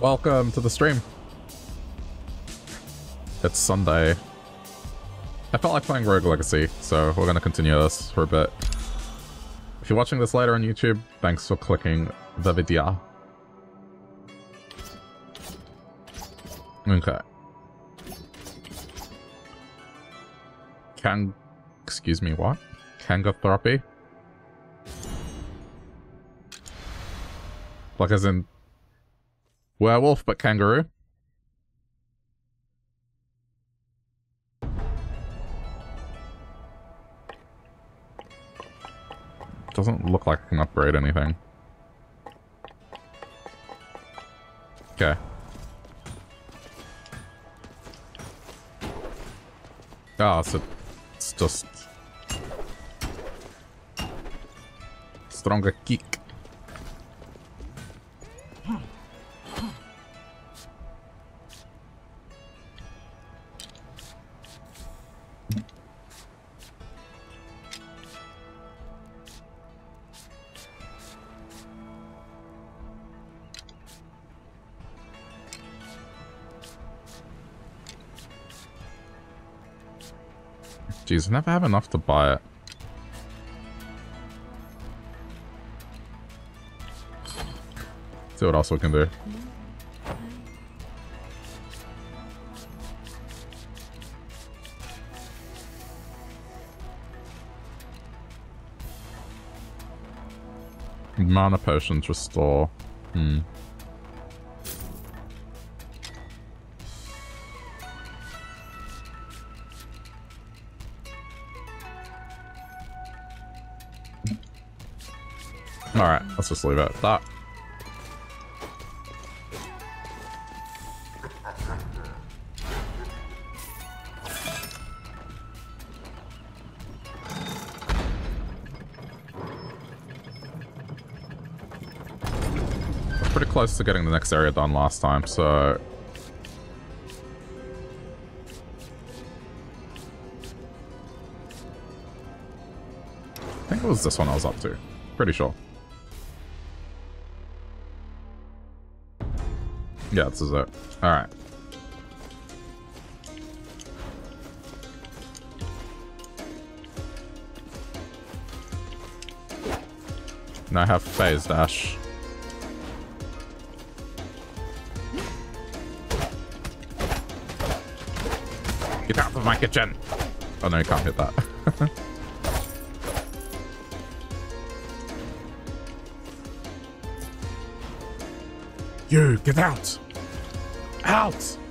Welcome to the stream. It's Sunday. I felt like playing Rogue Legacy, so we're to continue this for a bit. If you're watching this later on YouTube, thanks for clicking the video. Okay. Can... Excuse me, what? Kangotherapy? Like as in... Werewolf, but kangaroo? Doesn't look like I can upgrade anything. Okay. Ah, oh, so it's just... Stronger kick. Jeez, I never have enough to buy it. See what else we can do. Mana potions restore. Hmm. Let's just leave it at that. pretty close to getting the next area done last time, so... I think it was this one I was up to. Pretty sure. Yeah, this is it. Alright. Now I have phase dash. Get out of my kitchen! Oh no, you can't hit that. you, get out! Out!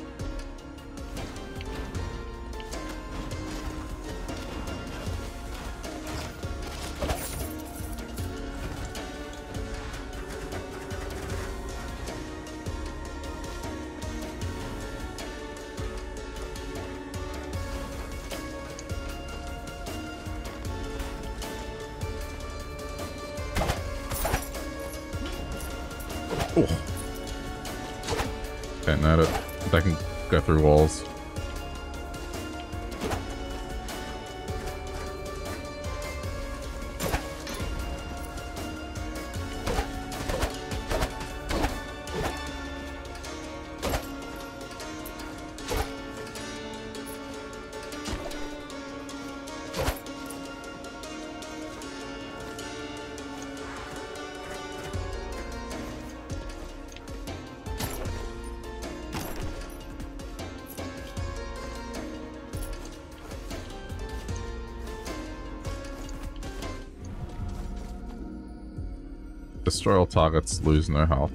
Destroy all targets, lose no health.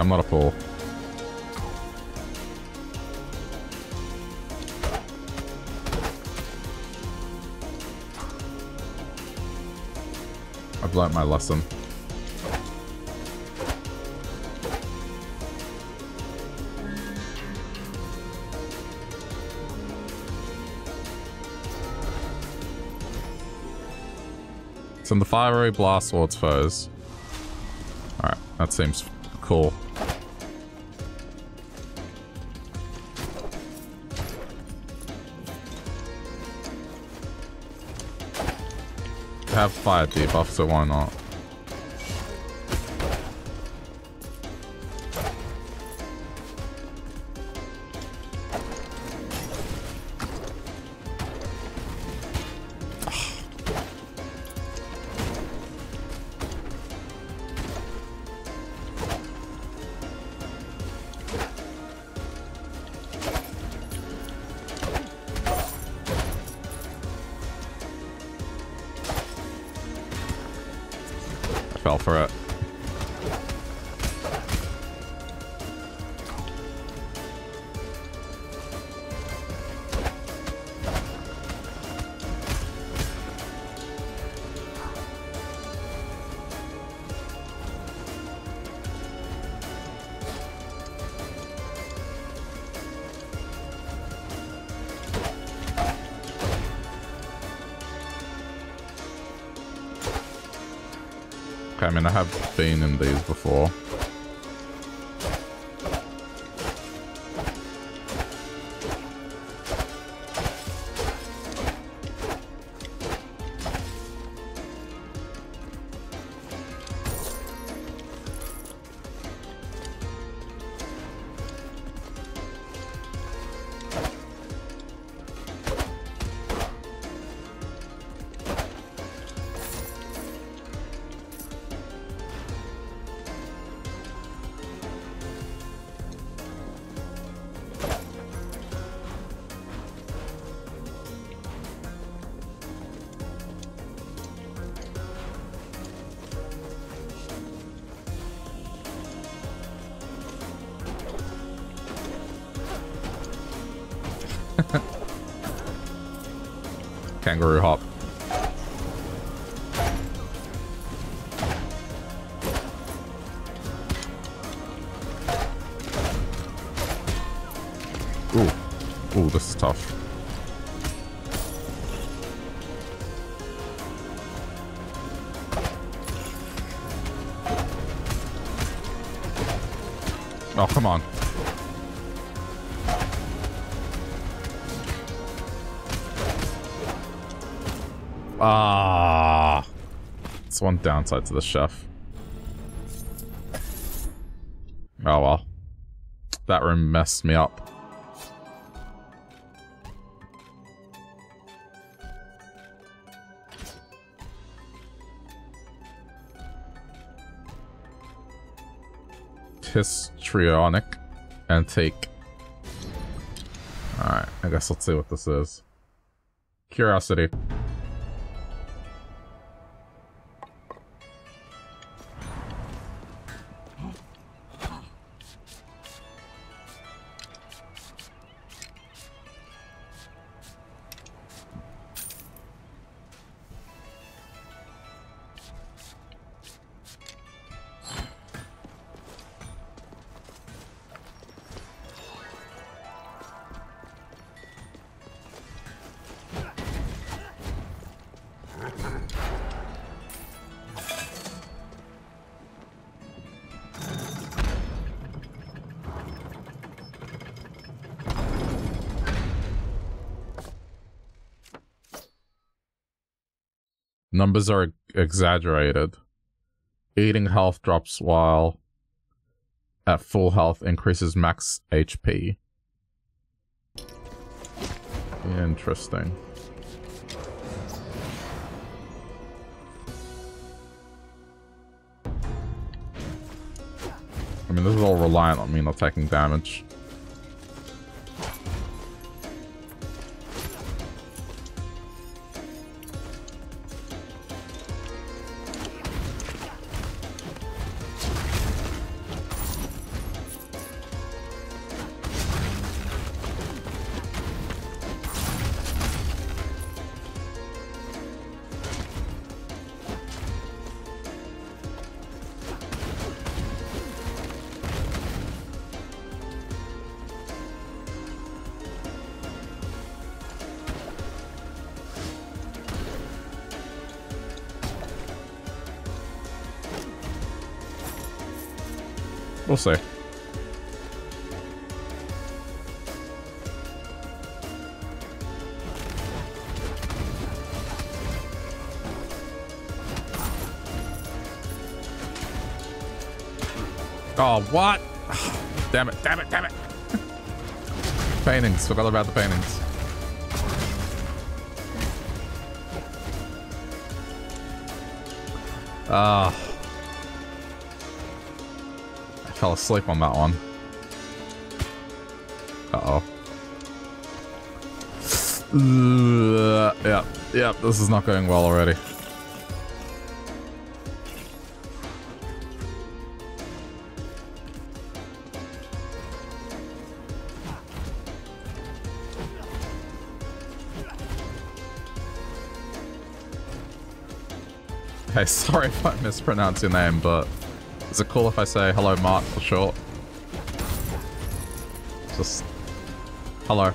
I'm not a fool. I've learnt my lesson. Send the fiery blast towards foes. Alright, that seems fire debuff, so why not? Mean, I have been in these downside to the chef. Oh well. That room messed me up. Histrionic Antique. Alright, I guess let's see what this is. Curiosity. Numbers are exaggerated. Eating health drops while at full health increases max HP. Interesting. I mean, this is all reliant on me not taking damage. We'll see. Oh, what? damn it, damn it, damn it. paintings, forgot about the paintings. Ah. Fell asleep on that one. Uh-oh. Uh, yeah, yeah, this is not going well already. Okay, sorry if I mispronounce your name, but is it cool if I say hello, Mark, for short? Just hello.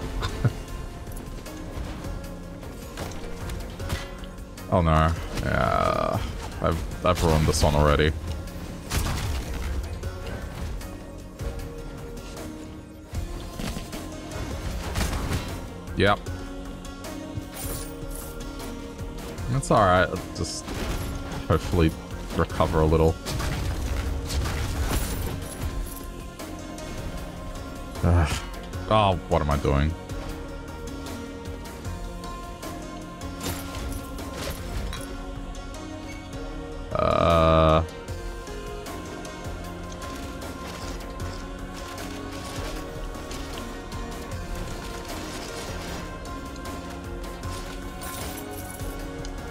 oh no, yeah, I've I've ruined this one already. Yep. It's alright, just hopefully recover a little. Ugh. Oh, what am I doing? Uh...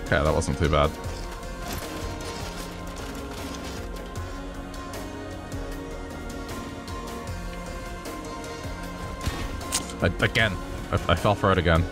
Okay, that wasn't too bad. Again. I, I fell for it again.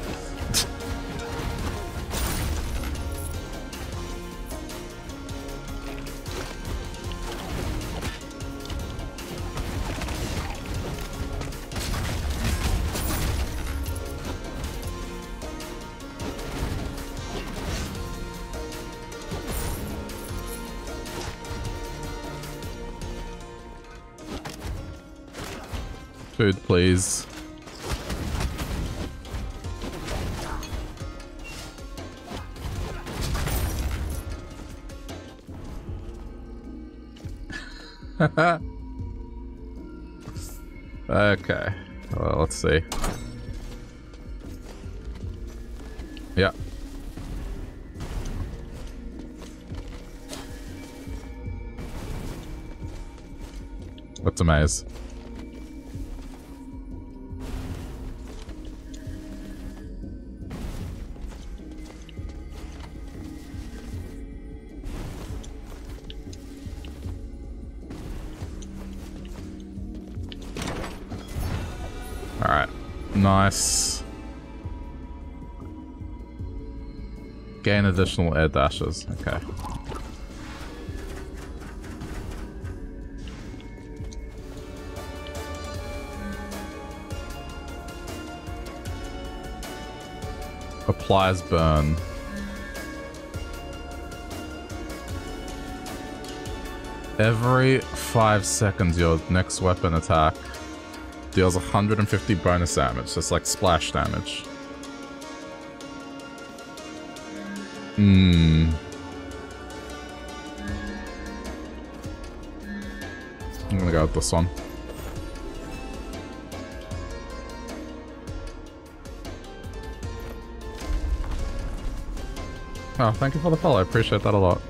Gain additional air dashes. Okay. Applies burn. Every five seconds, your next weapon attack Deals 150 bonus damage, just like splash damage. Hmm. I'm gonna go with this one. Oh, thank you for the follow. I appreciate that a lot.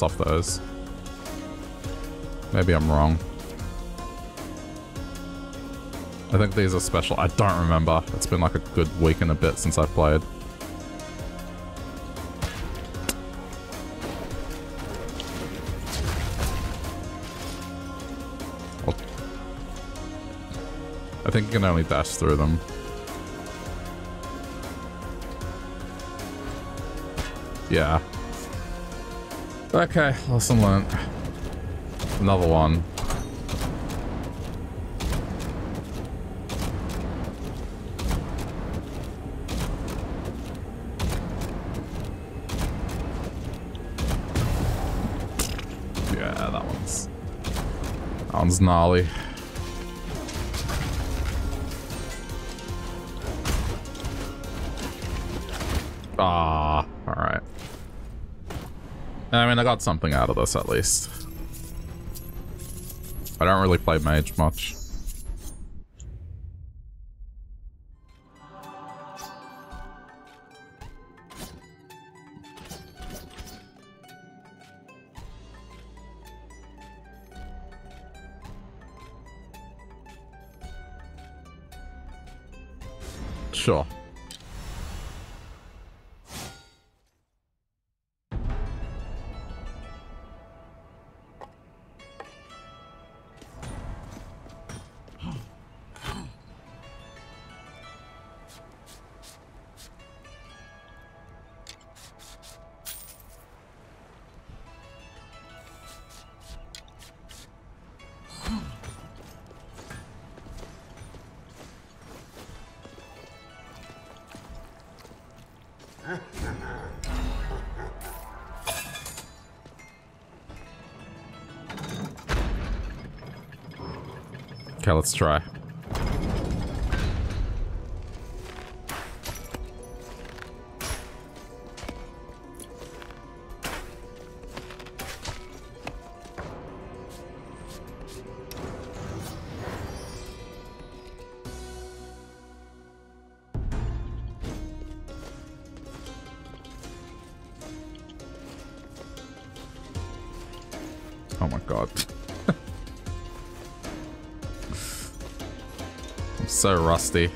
shots off those. Maybe I'm wrong. I think these are special. I don't remember. It's been like a good week and a bit since I played. I think you can only dash through them. Yeah, Okay, lesson learned. Another one. Yeah, that one's... That one's gnarly. Mean, I got something out of this at least. I don't really play mage much. Let's try. Oh my god. So rusty.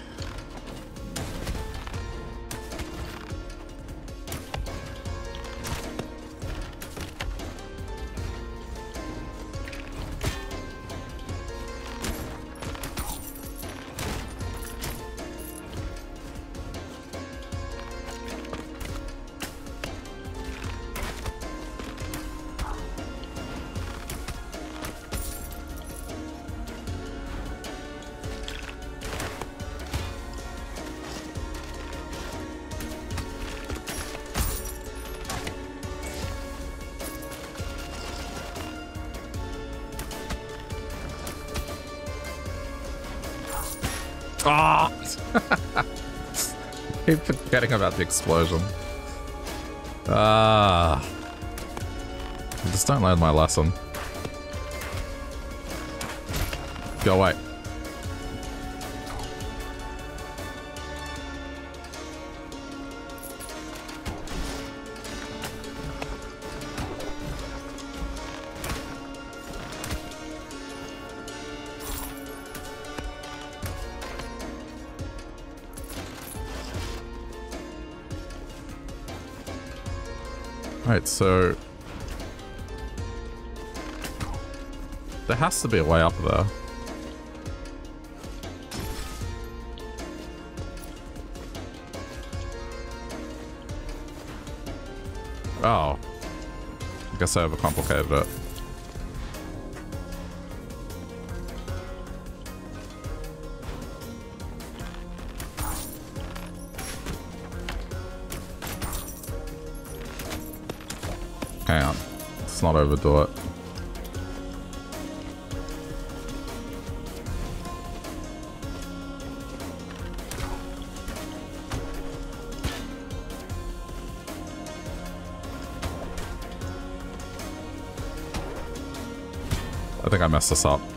Forgetting about the explosion. Ah. Just don't learn my lesson. Go away. So... There has to be a way up there. Oh. I guess I overcomplicated it. Not overdo it. I think I messed this up.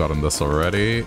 Gotten this already.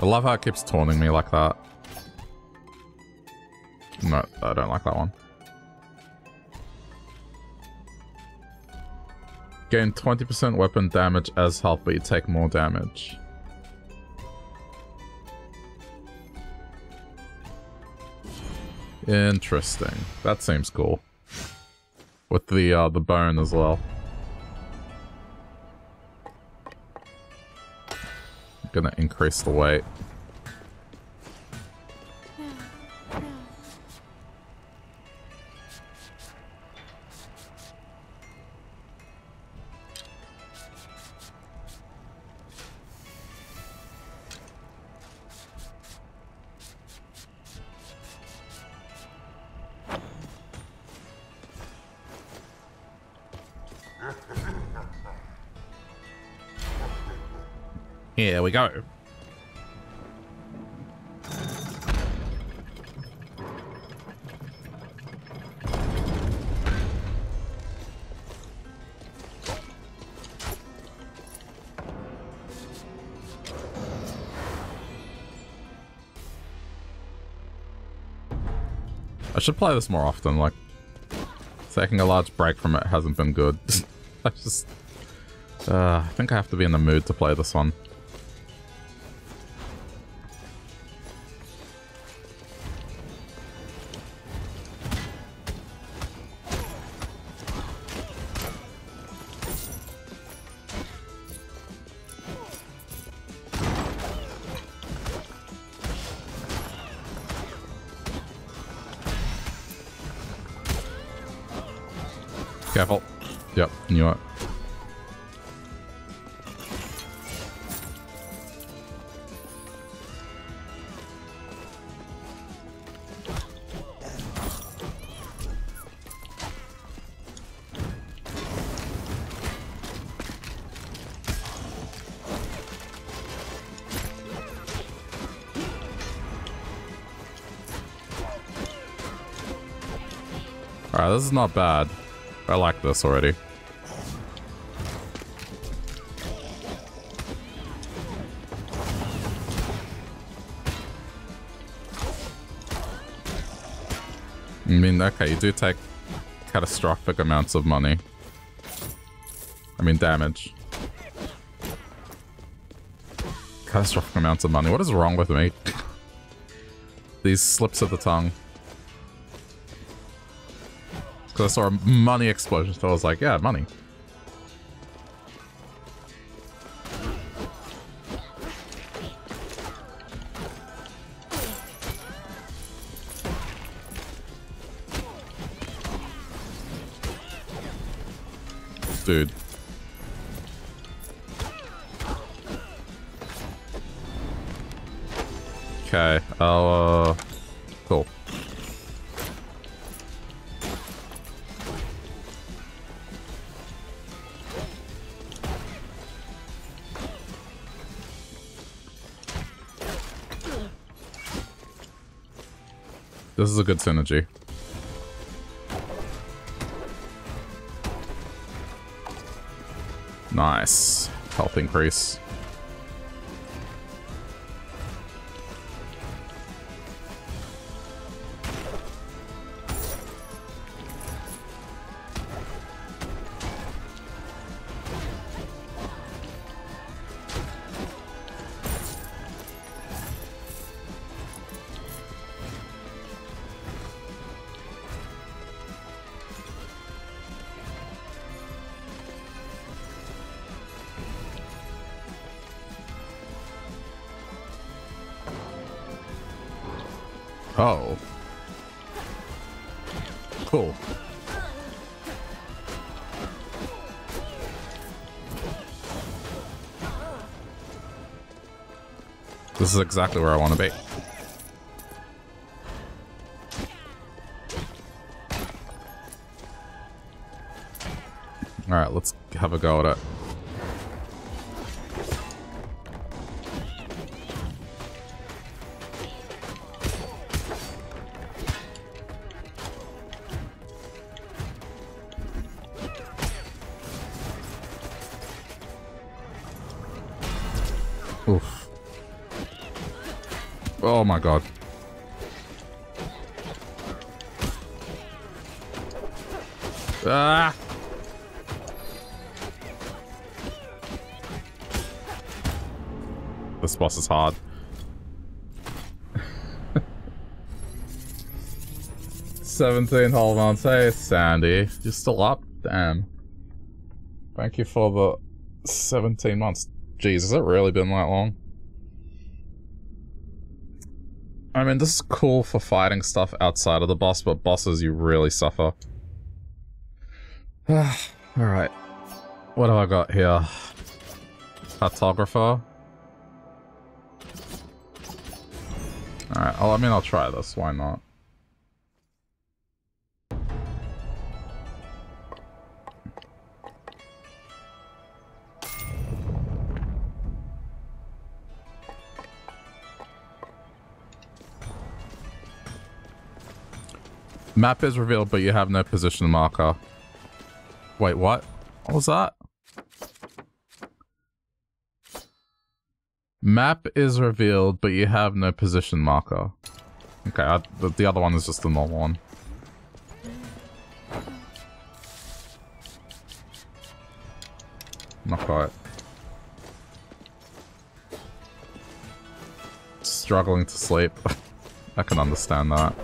I love how it keeps taunting me like that. No, I don't like that one. Gain 20% weapon damage as health, but you take more damage. Interesting. That seems cool. With the uh, the bone as well. Gonna increase the weight. We go. I should play this more often, like, taking a large break from it hasn't been good. I just... Uh, I think I have to be in the mood to play this one. This is not bad. I like this already. I mean, okay, you do take catastrophic amounts of money. I mean, damage. Catastrophic amounts of money. What is wrong with me? These slips of the tongue. I saw a money explosion, so I was like, yeah, money. Is a good synergy. Nice. Health increase. This is exactly where I want to be. Alright, let's have a go at it. God. Ah! This boss is hard. Seventeen whole months. Hey, Sandy, you're still up? Damn. Thank you for the seventeen months. Jeez, has it really been that long? I mean, this is cool for fighting stuff outside of the boss, but bosses you really suffer. Alright. What have I got here? Cartographer? Alright, I mean, I'll try this. Why not? Map is revealed, but you have no position marker. Wait, what? What was that? Map is revealed, but you have no position marker. Okay, I, the, the other one is just the normal one. Not quite. Struggling to sleep. I can understand that.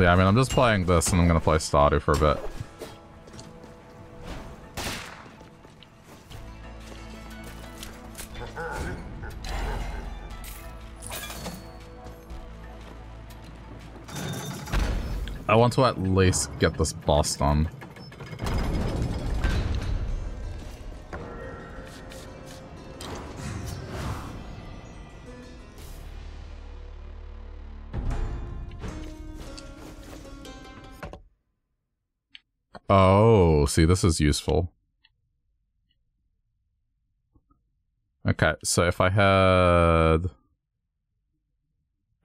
Yeah, I mean, I'm just playing this and I'm gonna play Stardew for a bit. I want to at least get this boss done. See, this is useful. Okay, so if I had...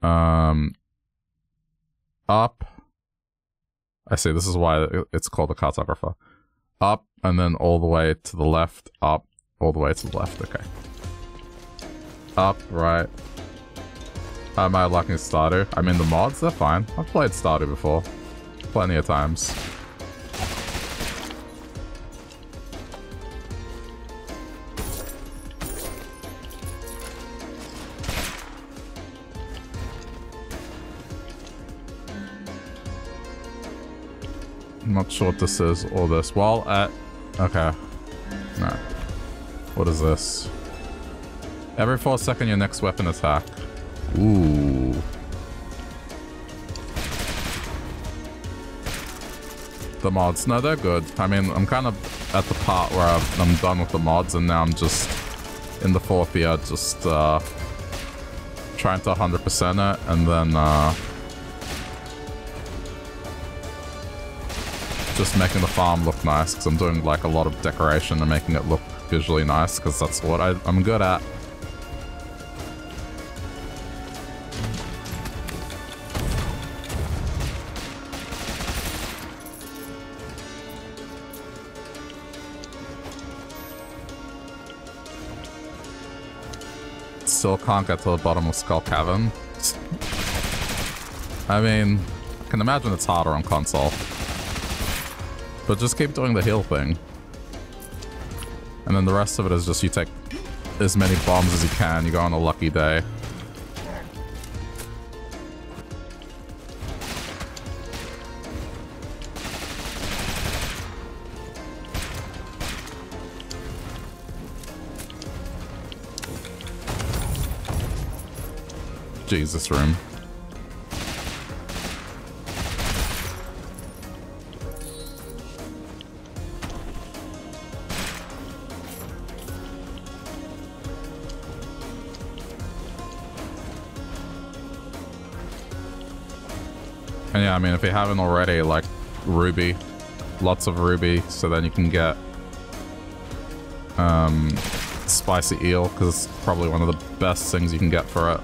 Um... Up... I see, this is why it's called a cartographer. Up, and then all the way to the left, up, all the way to the left, okay. Up, right. Am I lacking Stardew? I mean, the mods, they're fine. I've played Stardew before. Plenty of times. Not sure what this is or this. While at... Okay. No. What is this? Every 4 second your next weapon attack. Ooh. The mods. No, they're good. I mean, I'm kind of at the part where I'm done with the mods and now I'm just in the fourth year just uh, trying to 100% it and then uh, just making the farm look nice because I'm doing like a lot of decoration and making it look visually nice because that's what I, I'm good at. Still can't get to the bottom of Skull Cavern. I mean, I can imagine it's harder on console. But just keep doing the heal thing. And then the rest of it is just you take as many bombs as you can. You go on a lucky day. Jesus room. I mean, if you haven't already, like, ruby. Lots of ruby, so then you can get um, spicy eel, because it's probably one of the best things you can get for it.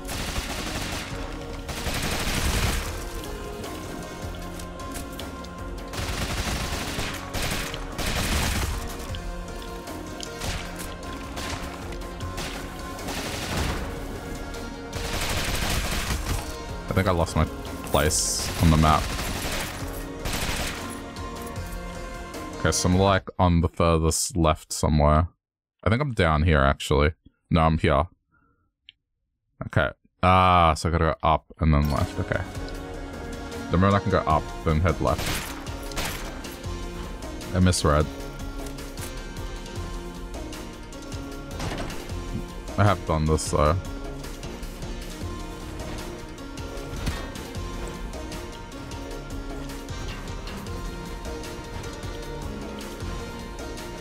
I think I lost my place on the map. Okay, so I'm like on the furthest left somewhere. I think I'm down here actually. No, I'm here. Okay. Ah, so I gotta go up and then left. Okay. The moment I can go up, then head left. I misread. I have done this though.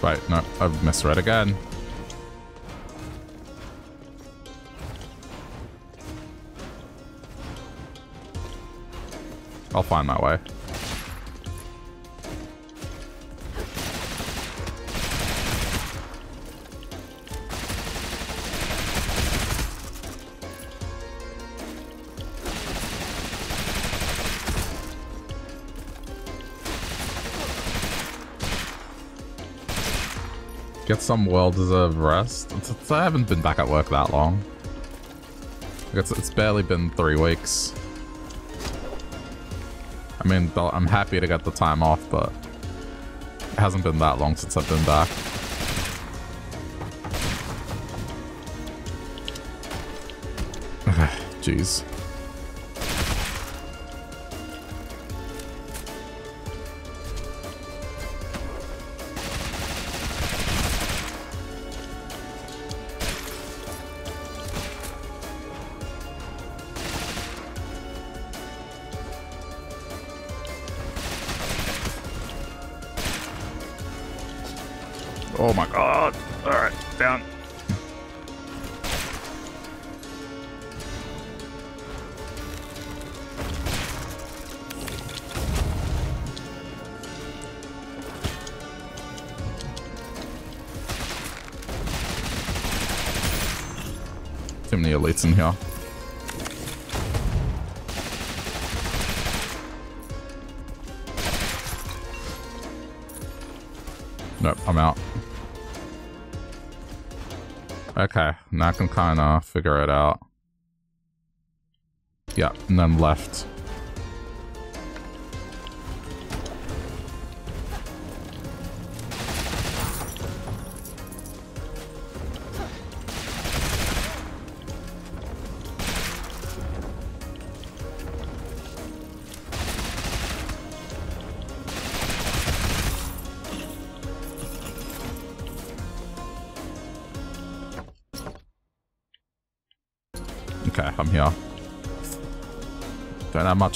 Right, no, I've misread again. I'll find my way. Some well-deserved rest. It's, I haven't been back at work that long. It's, it's barely been three weeks. I mean, I'm happy to get the time off, but it hasn't been that long since I've been back. Jeez. Can kind of figure it out. Yeah, and then left.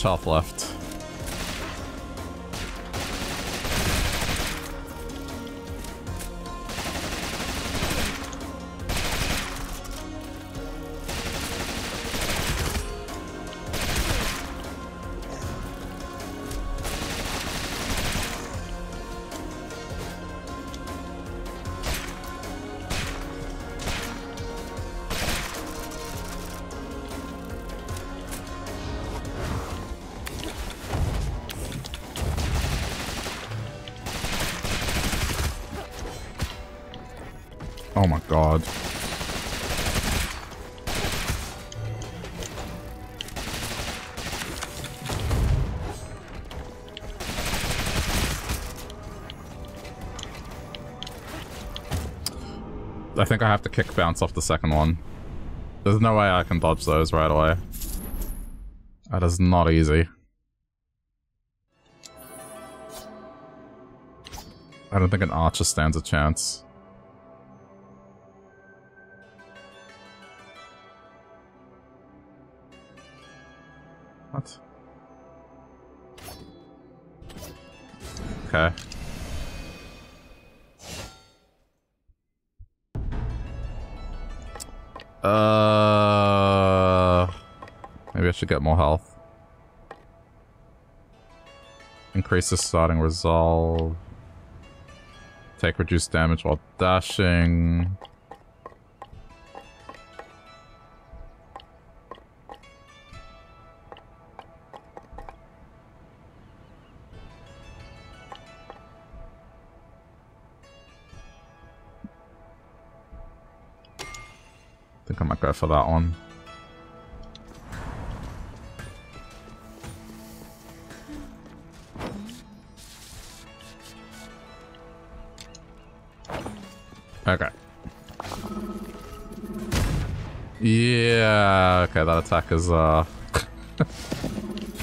Health left. Think I have to kick bounce off the second one. There's no way I can dodge those right away. That is not easy. I don't think an archer stands a chance. What? Okay. Uh, maybe I should get more health. Increase the starting resolve. Take reduced damage while dashing. for that one. Okay. Yeah, okay, that attack is, uh...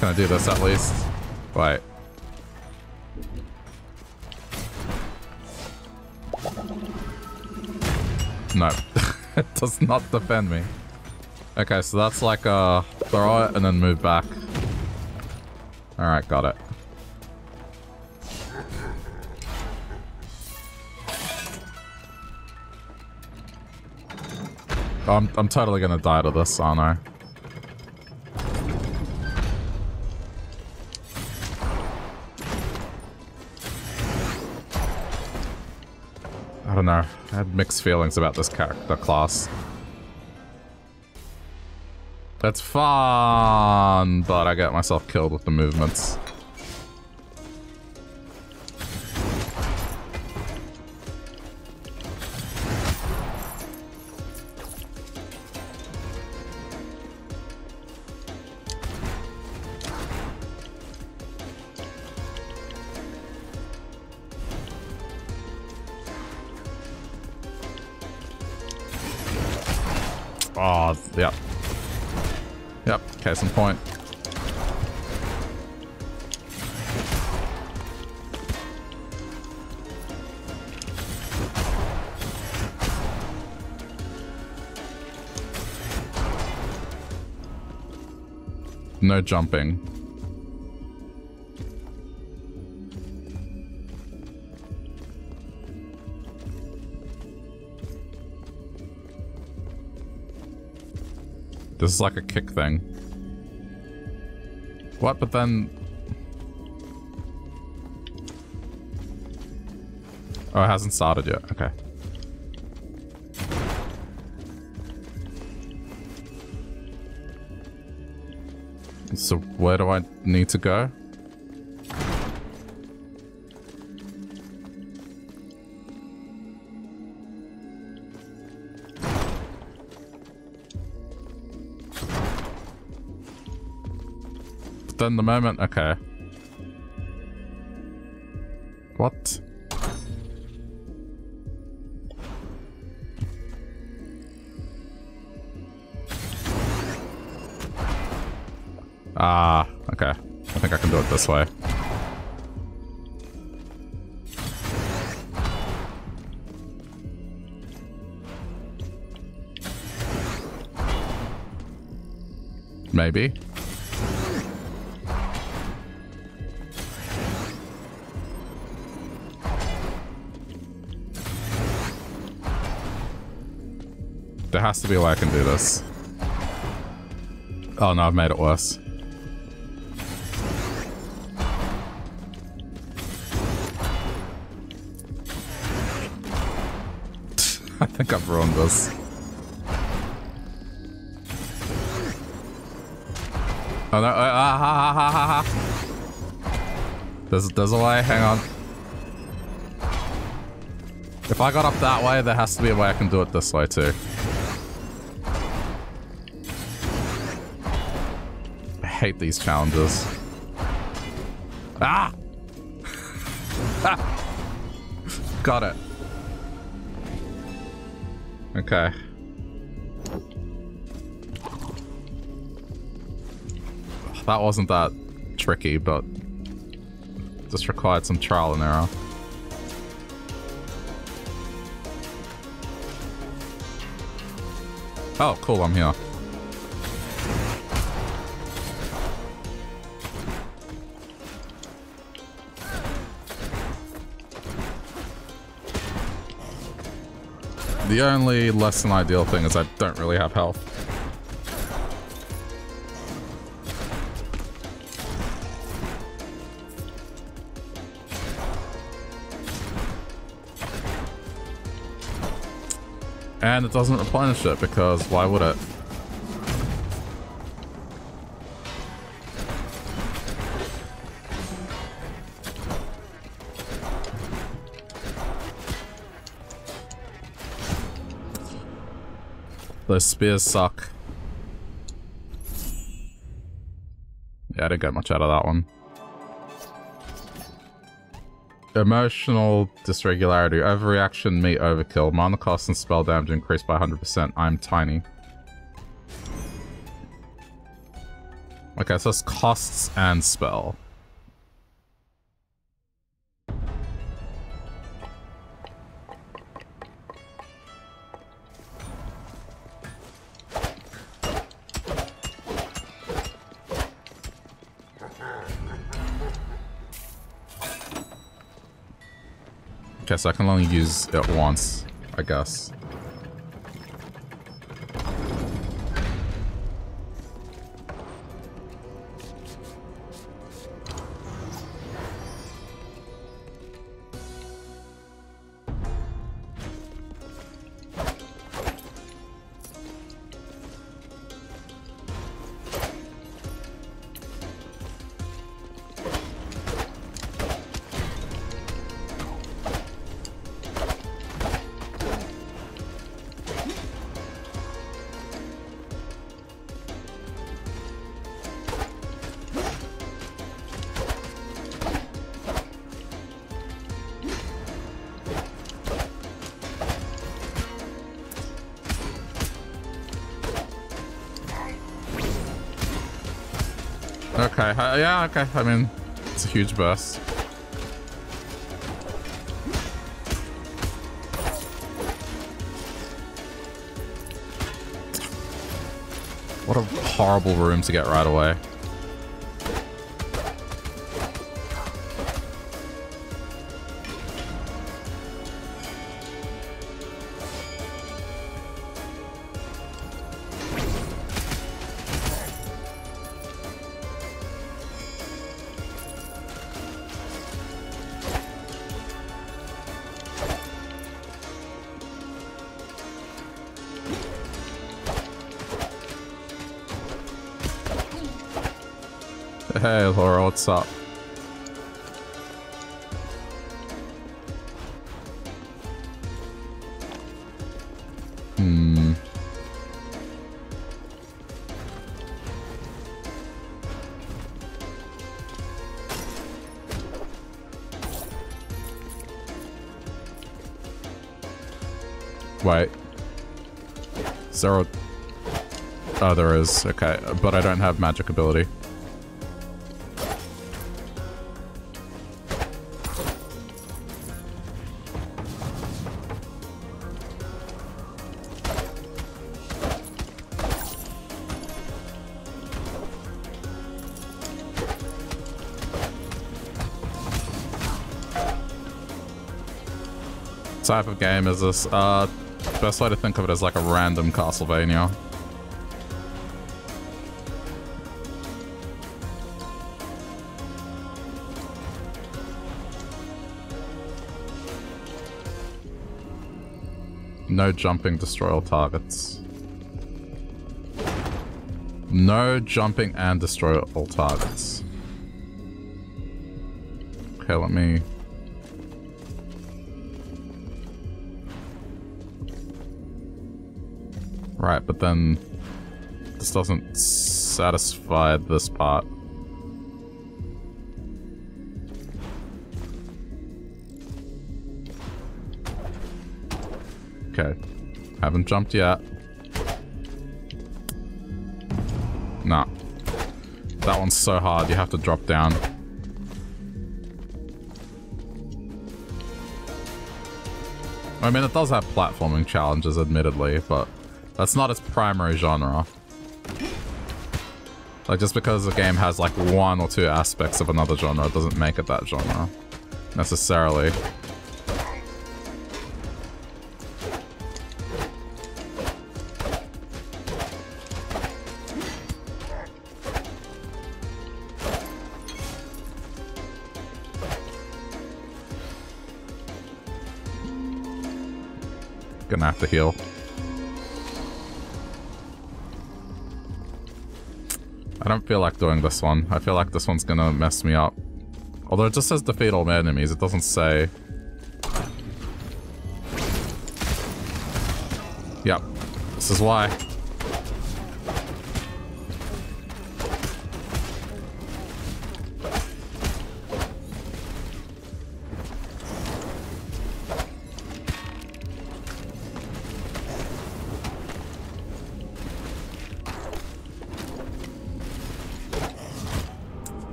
Can I do this at least? Wait. No. it does not defend me. Okay, so that's like, uh, throw it and then move back. Alright, got it. I'm, I'm totally gonna die to this, aren't I? Had mixed feelings about this character class. It's fun, but I got myself killed with the movements. Case in point. No jumping. This is like a kick thing. What? But then... Oh, it hasn't started yet. Okay. So where do I need to go? Then the moment... Okay. What? Ah, okay. I think I can do it this way. Maybe. Has to be a way I can do this. Oh no, I've made it worse. I think I've ruined this. Oh no, uh, ah, ha, ha, ha, ha, ha. There's, there's a way, hang on. If I got up that way, there has to be a way I can do it this way too. Hate these challenges. Ah! Got it. Okay. That wasn't that tricky, but just required some trial and error. Oh, cool, I'm here. The only less than ideal thing is I don't really have health. And it doesn't replenish it because why would it? Those spears suck. Yeah, I didn't get much out of that one. Emotional dysregularity. Overreaction, me overkill. Mana cost and spell damage increased by 100%. I'm tiny. Okay, so it's costs and spell. Okay, so I can only use it once, I guess. Okay, uh, yeah, okay. I mean, it's a huge burst. What a horrible room to get right away. Up? Hmm. Wait. Zero. Oh, there is. Okay, but I don't have magic ability. Game is this? Uh, best way to think of it is like a random Castlevania. No jumping, destroy all targets. No jumping and destroy all targets. Okay, let me Right, but then this doesn't satisfy this part. Okay. Haven't jumped yet. Nah. That one's so hard, you have to drop down. I mean, it does have platforming challenges, admittedly, but that's not its primary genre. Like, just because a game has, like, one or two aspects of another genre doesn't make it that genre. Necessarily. Gonna have to heal. Don't feel like doing this one. I feel like this one's gonna mess me up. Although it just says defeat all enemies, it doesn't say... Yep. This is why.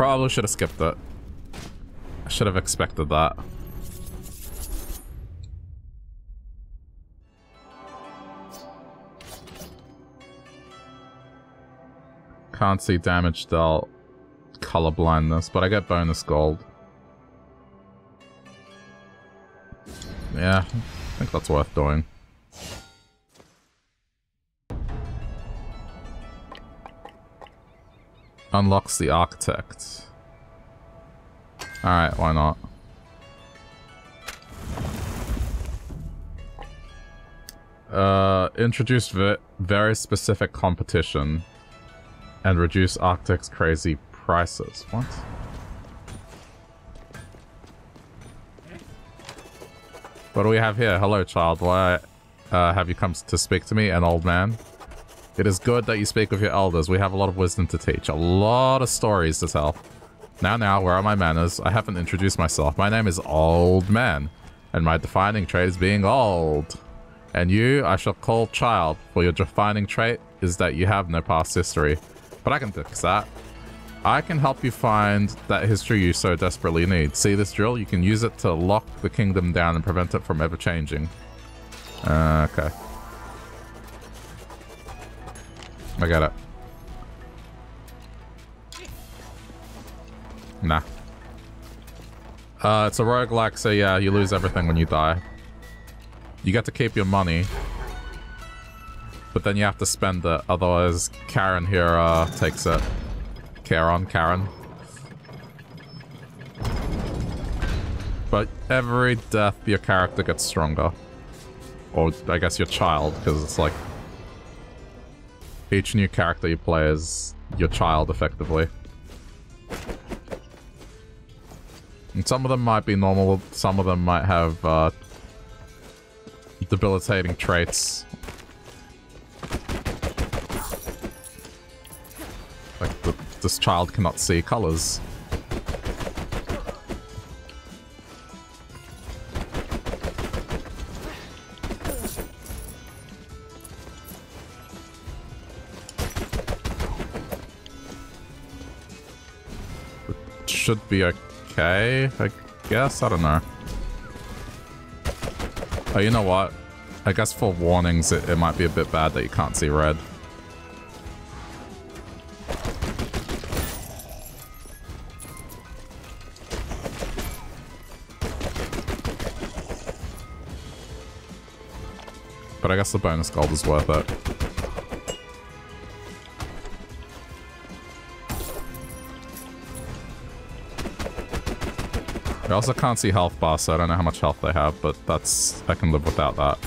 Probably should have skipped it. I should have expected that. Can't see damage dealt color blindness, but I get bonus gold. Yeah, I think that's worth doing. Unlocks the architect. Alright, why not? Uh, introduce very specific competition and reduce Arctic's crazy prices. What? What do we have here? Hello, child. Why uh, have you come to speak to me, an old man? It is good that you speak with your elders. We have a lot of wisdom to teach. A lot of stories to tell. Now, now, where are my manners? I haven't introduced myself. My name is Old Man, and my defining trait is being old. And you, I shall call Child, for your defining trait is that you have no past history. But I can fix that. I can help you find that history you so desperately need. See this drill? You can use it to lock the kingdom down and prevent it from ever changing. Uh, okay. I got it. Nah. Uh, it's a roguelike, so yeah, you lose everything when you die. You get to keep your money. But then you have to spend it, otherwise Karen here uh, takes it. Karen, Karen. But every death, your character gets stronger. Or, I guess your child, because it's like... Each new character you play is your child, effectively. And some of them might be normal, some of them might have, uh, debilitating traits Like, the, this child cannot see colors. Should be okay, I guess? I don't know. Oh, you know what? I guess for warnings, it, it might be a bit bad that you can't see red. but I guess the bonus gold is worth it. I also can't see health bar, so I don't know how much health they have, but that's... I can live without that.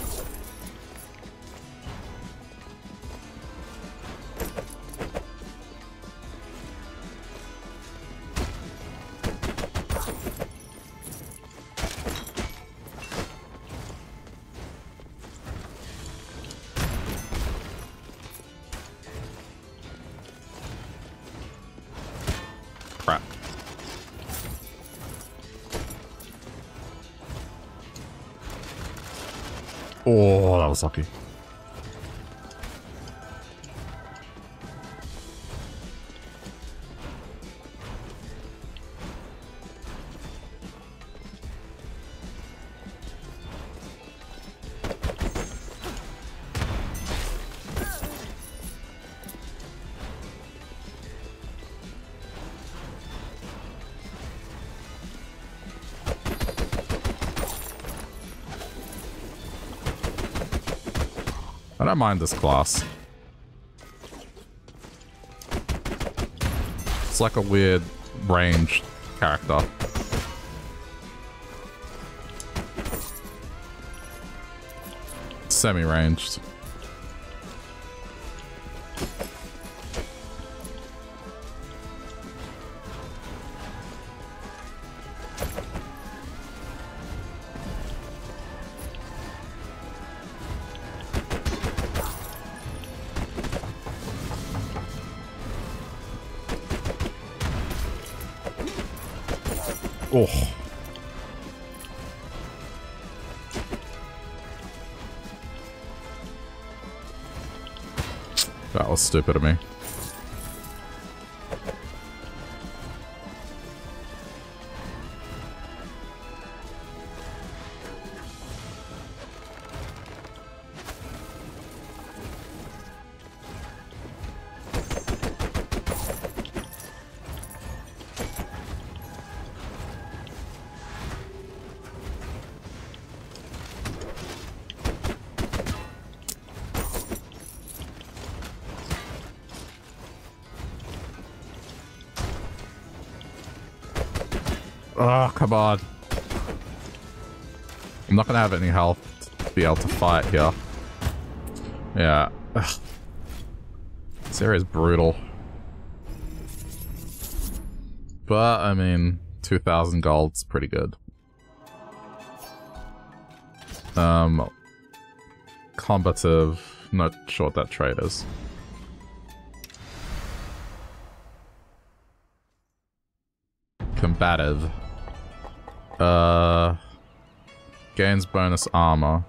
Kawasaki. Don't mind this class. It's like a weird range character. Semi-ranged. Stupid of me. I'm not gonna have any health to be able to fight here. Yeah. Ugh. This area is brutal. But, I mean, 2,000 gold's pretty good. Um, combative, not sure what that trait is. Combative. Uh, gains bonus armor.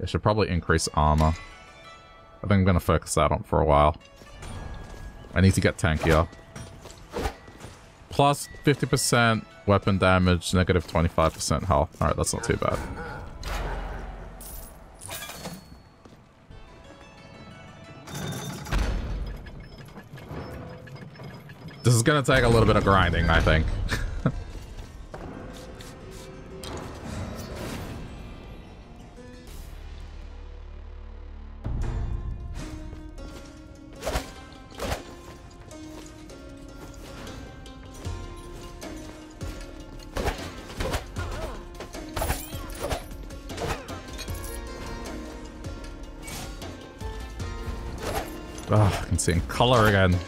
It should probably increase armor. I think I'm going to focus that on for a while. I need to get tankier. Plus 50% weapon damage, negative 25% health. Alright, that's not too bad. This is gonna take a little bit of grinding, I think. Ah, oh, I can see in color again.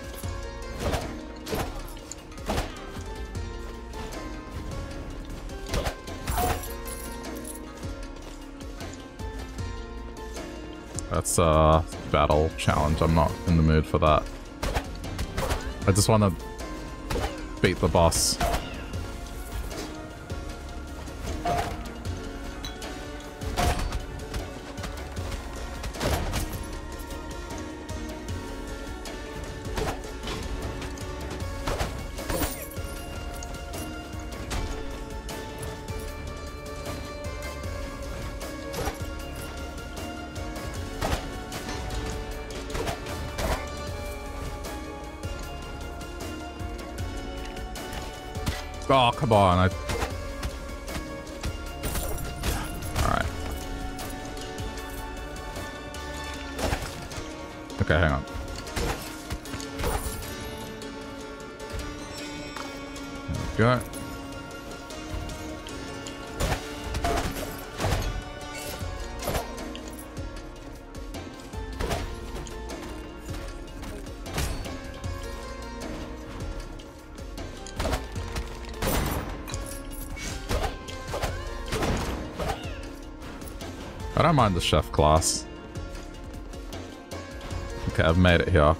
That's a battle challenge. I'm not in the mood for that. I just want to beat the boss. I the chef class. Okay, I've made it here.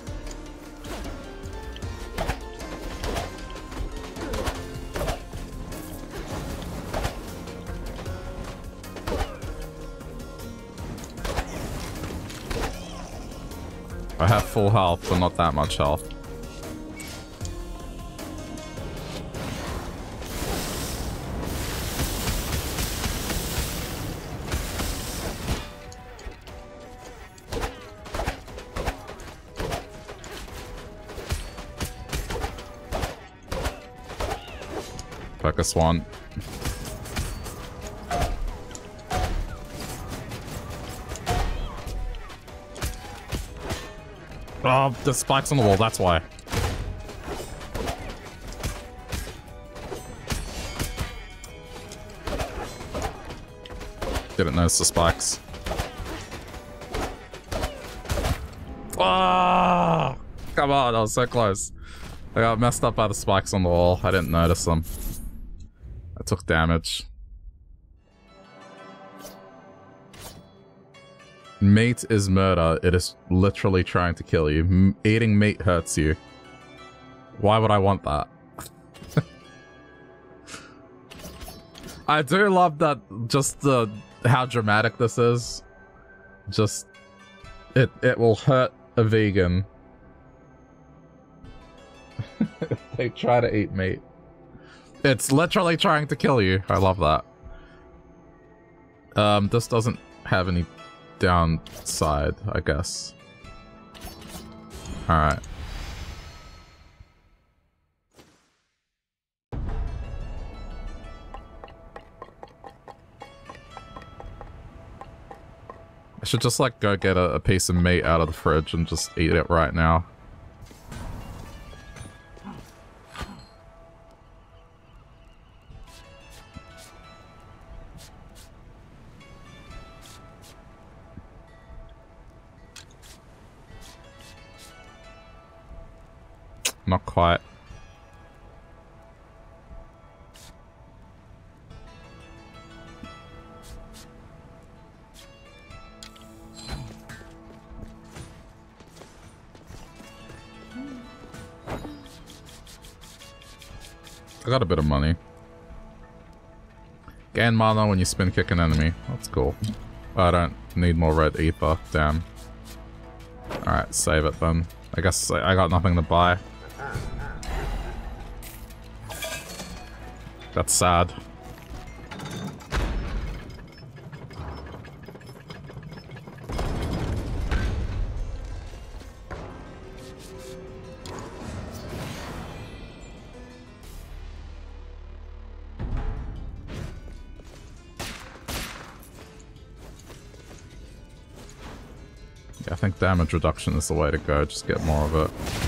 I have full health, but not that much health. One. Oh, the spikes on the wall, that's why. Didn't notice the spikes. Oh, come on, I was so close. I got messed up by the spikes on the wall. I didn't notice them. Took damage. Meat is murder. It is literally trying to kill you. M eating meat hurts you. Why would I want that? I do love that just the how dramatic this is. Just it it will hurt a vegan they try to eat meat. It's literally trying to kill you. I love that. Um, this doesn't have any downside, I guess. Alright. I should just like go get a, a, piece of meat out of the fridge and just eat it right now. Quite. I got a bit of money. Gain mana when you spin kick an enemy. That's cool. I don't need more red aether. Damn. Alright, save it then. I guess I got nothing to buy. That's sad. I think damage reduction is the way to go, just get more of it.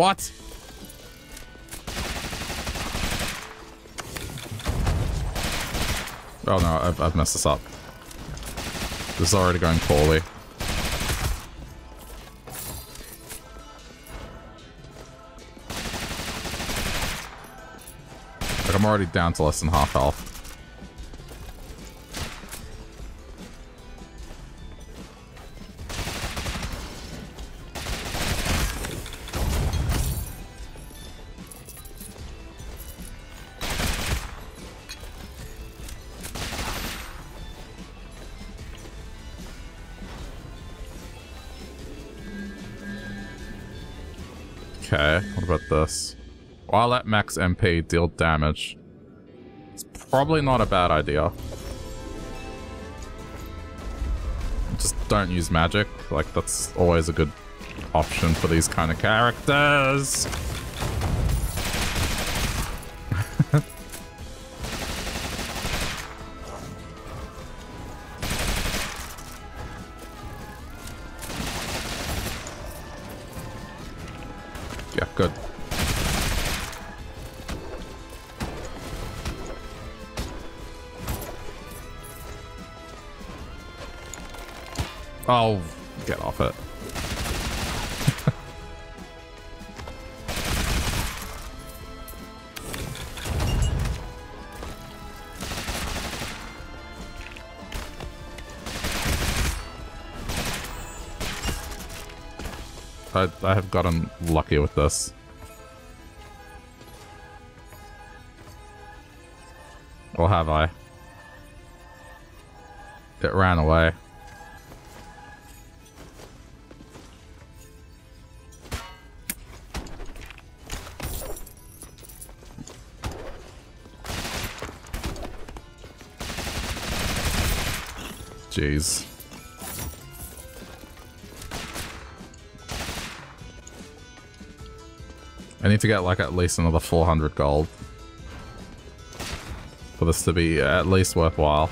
What? Oh no, I've, I've messed this up. This is already going poorly. Like I'm already down to less than half health. MP deal damage. It's probably not a bad idea. Just don't use magic. Like, that's always a good option for these kind of characters. Oh, get off it. I, I have gotten lucky with this. Or have I? It ran away. Jeez. I need to get like at least another 400 gold for this to be at least worthwhile.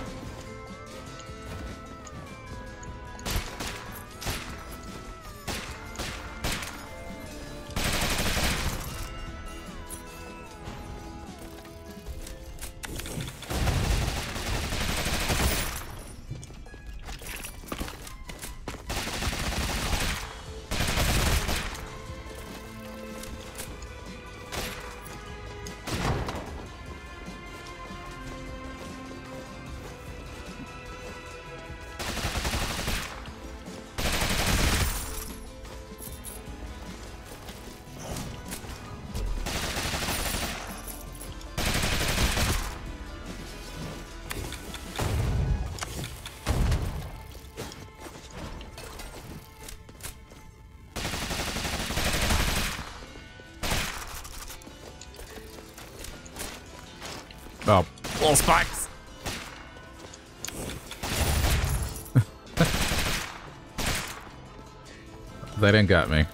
Didn't me.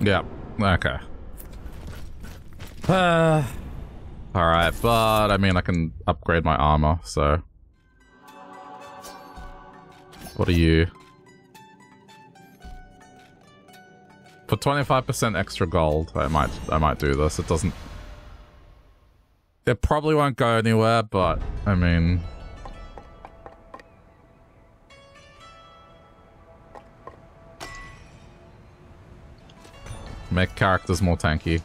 Yeah. Okay. Uh, Alright, but I mean I can upgrade my armor, so... What are you? For 25% extra gold, I might I might do this. It doesn't... It probably won't go anywhere, but, I mean... Make characters more tanky.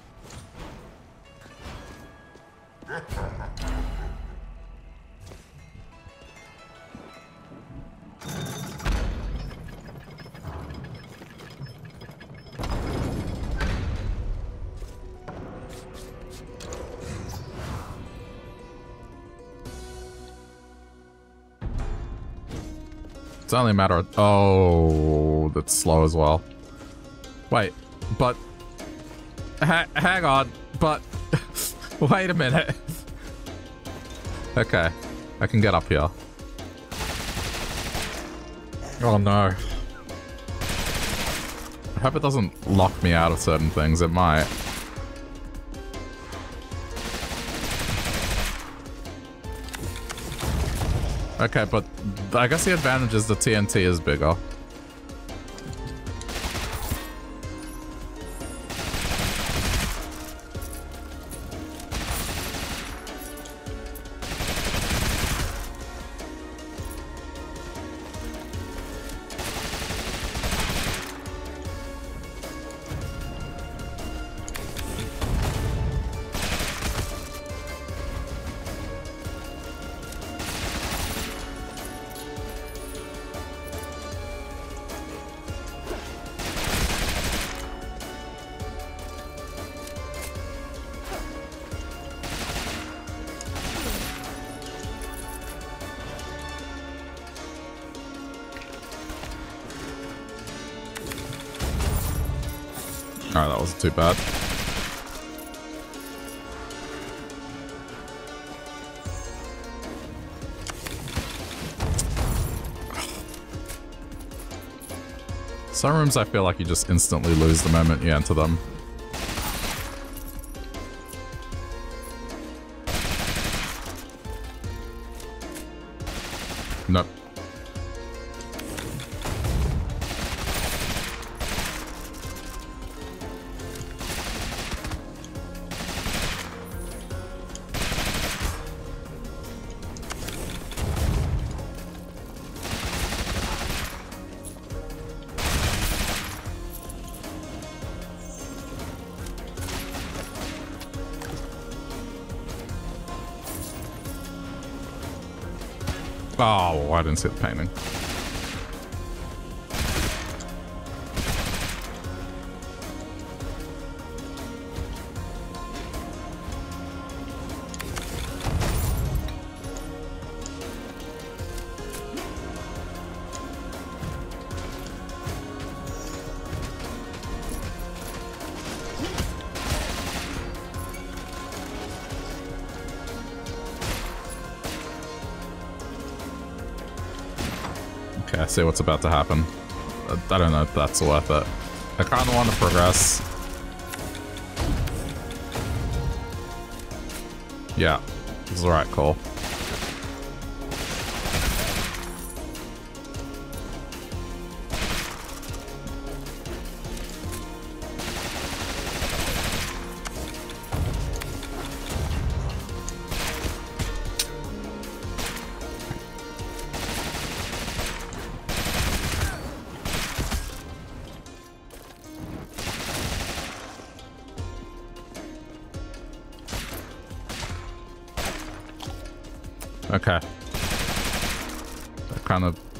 It's only a matter of... Oh, that's slow as well. Wait, but... Ha hang on, but... wait a minute. okay, I can get up here. Oh no. I hope it doesn't lock me out of certain things, it might. Okay, but I guess the advantage is the TNT is bigger. Too bad. Some rooms I feel like you just instantly lose the moment you enter them. I didn't the painting. See what's about to happen. I don't know if that's worth it. I kind of want to progress. Yeah, this is the right call.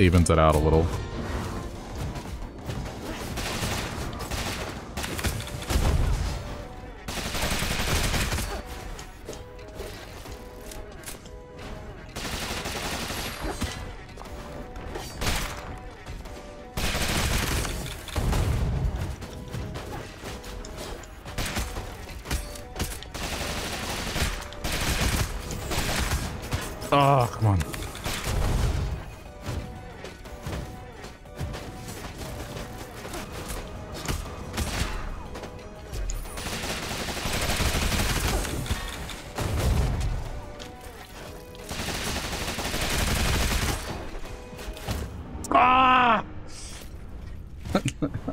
evens it out a little. Oh, come on.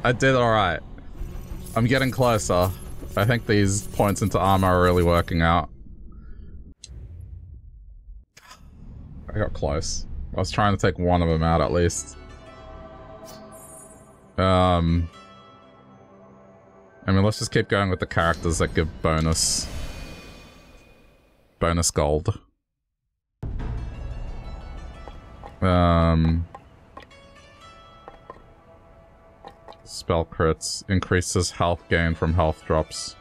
I did alright. I'm getting closer. I think these points into armor are really working out. I got close. I was trying to take one of them out at least. Um... I mean, let's just keep going with the characters that give bonus... Bonus gold. Um... Spell crits. Increases health gain from health drops.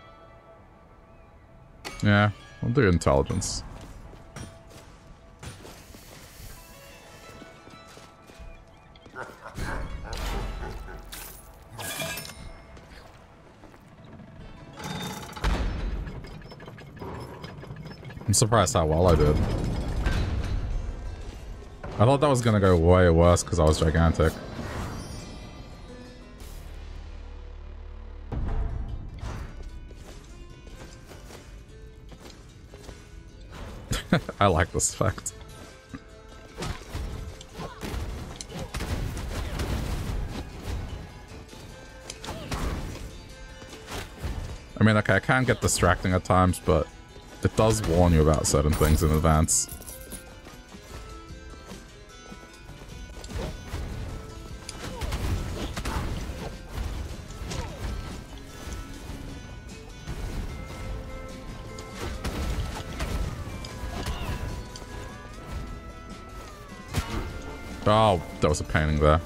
Yeah, we'll do intelligence. I'm surprised how well I did. I thought that was gonna go way worse because I was gigantic. I like this effect. I mean, okay, I can get distracting at times, but it does warn you about certain things in advance. That was a painting there.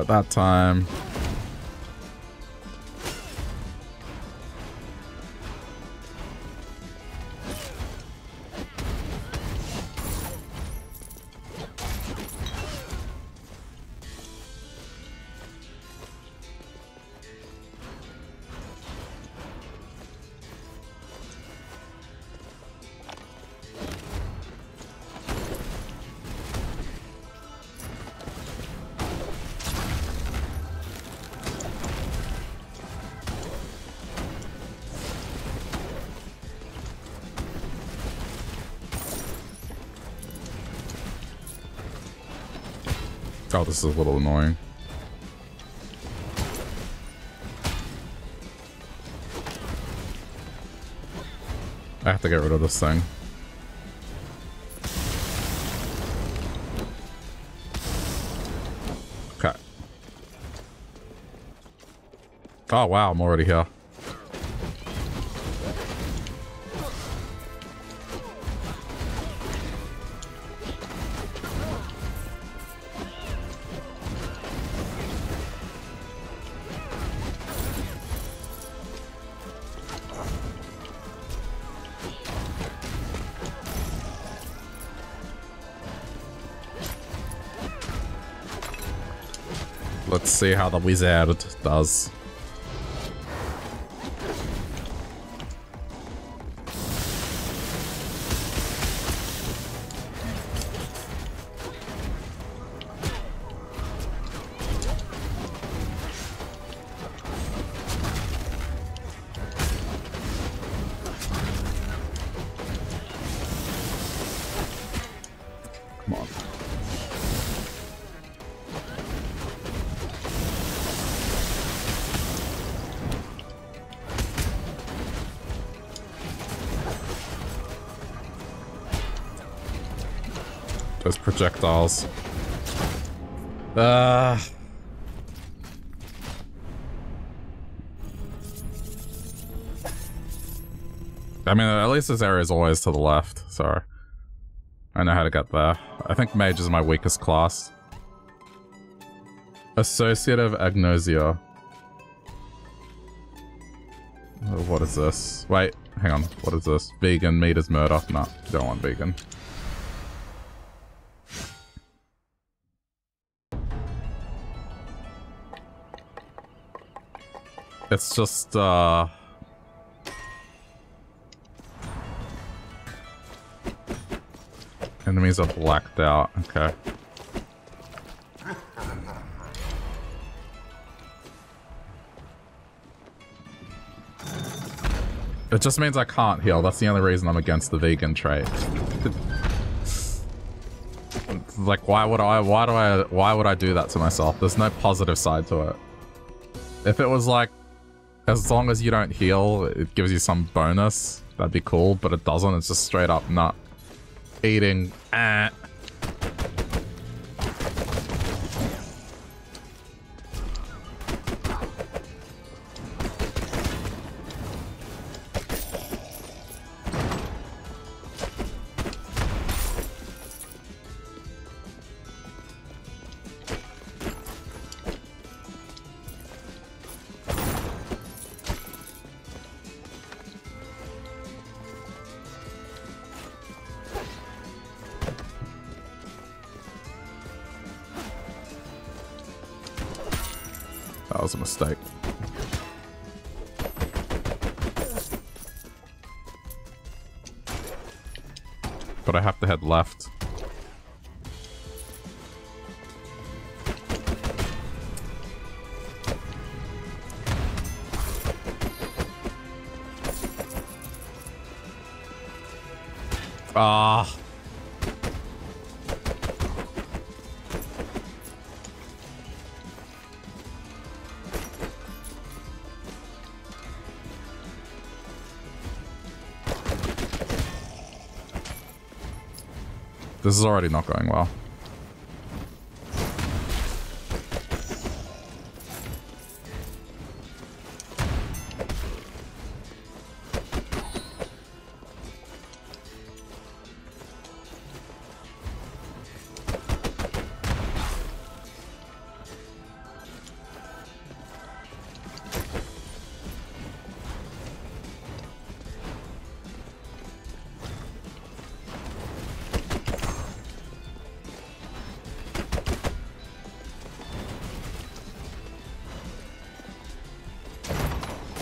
It that time. Oh, this is a little annoying. I have to get rid of this thing. Okay. Oh wow, I'm already here. See how the wizard does. Projectiles. Uh. I mean, at least this area is always to the left, so... I know how to get there. I think mage is my weakest class. Associative agnosia. Oh, what is this? Wait, hang on. What is this? Vegan meat is murder. No, don't want vegan. It's just, uh... Enemies are blacked out. Okay. It just means I can't heal. That's the only reason I'm against the vegan trait. like, why would I, why do I, why would I do that to myself? There's no positive side to it. If it was like, as long as you don't heal, it gives you some bonus, that'd be cool, but it doesn't. It's just straight up not eating. Ah. Ah. This is already not going well.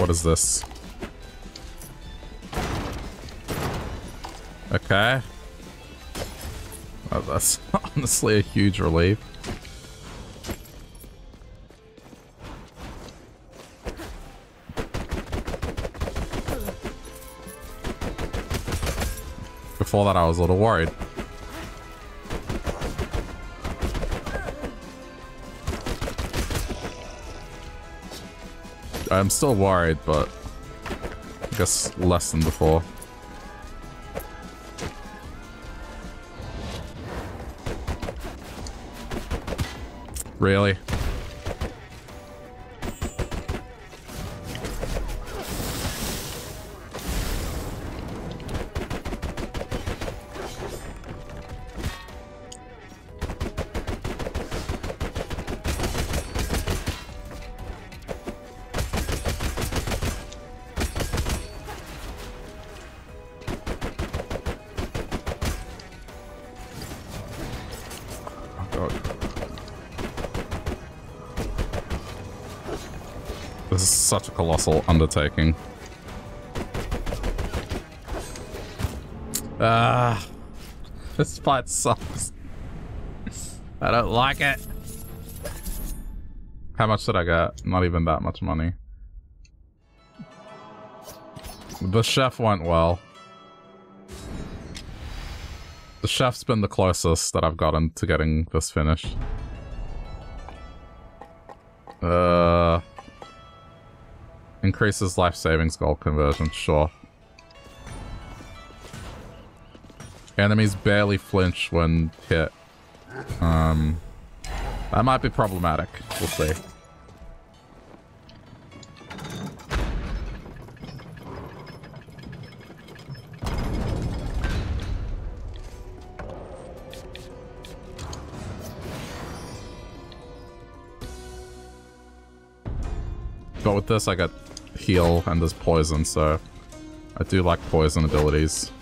What is this? Okay. Oh, that's honestly a huge relief. Before that, I was a little worried. I'm still worried, but I guess less than before. Really? Colossal undertaking. Ah, this fight sucks. I don't like it. How much did I get? Not even that much money. The chef went well. The chef's been the closest that I've gotten to getting this finished. increases life savings gold conversion, sure. Enemies barely flinch when hit. Um, that might be problematic. We'll see. But with this, I got heal and there's poison, so I do like poison abilities.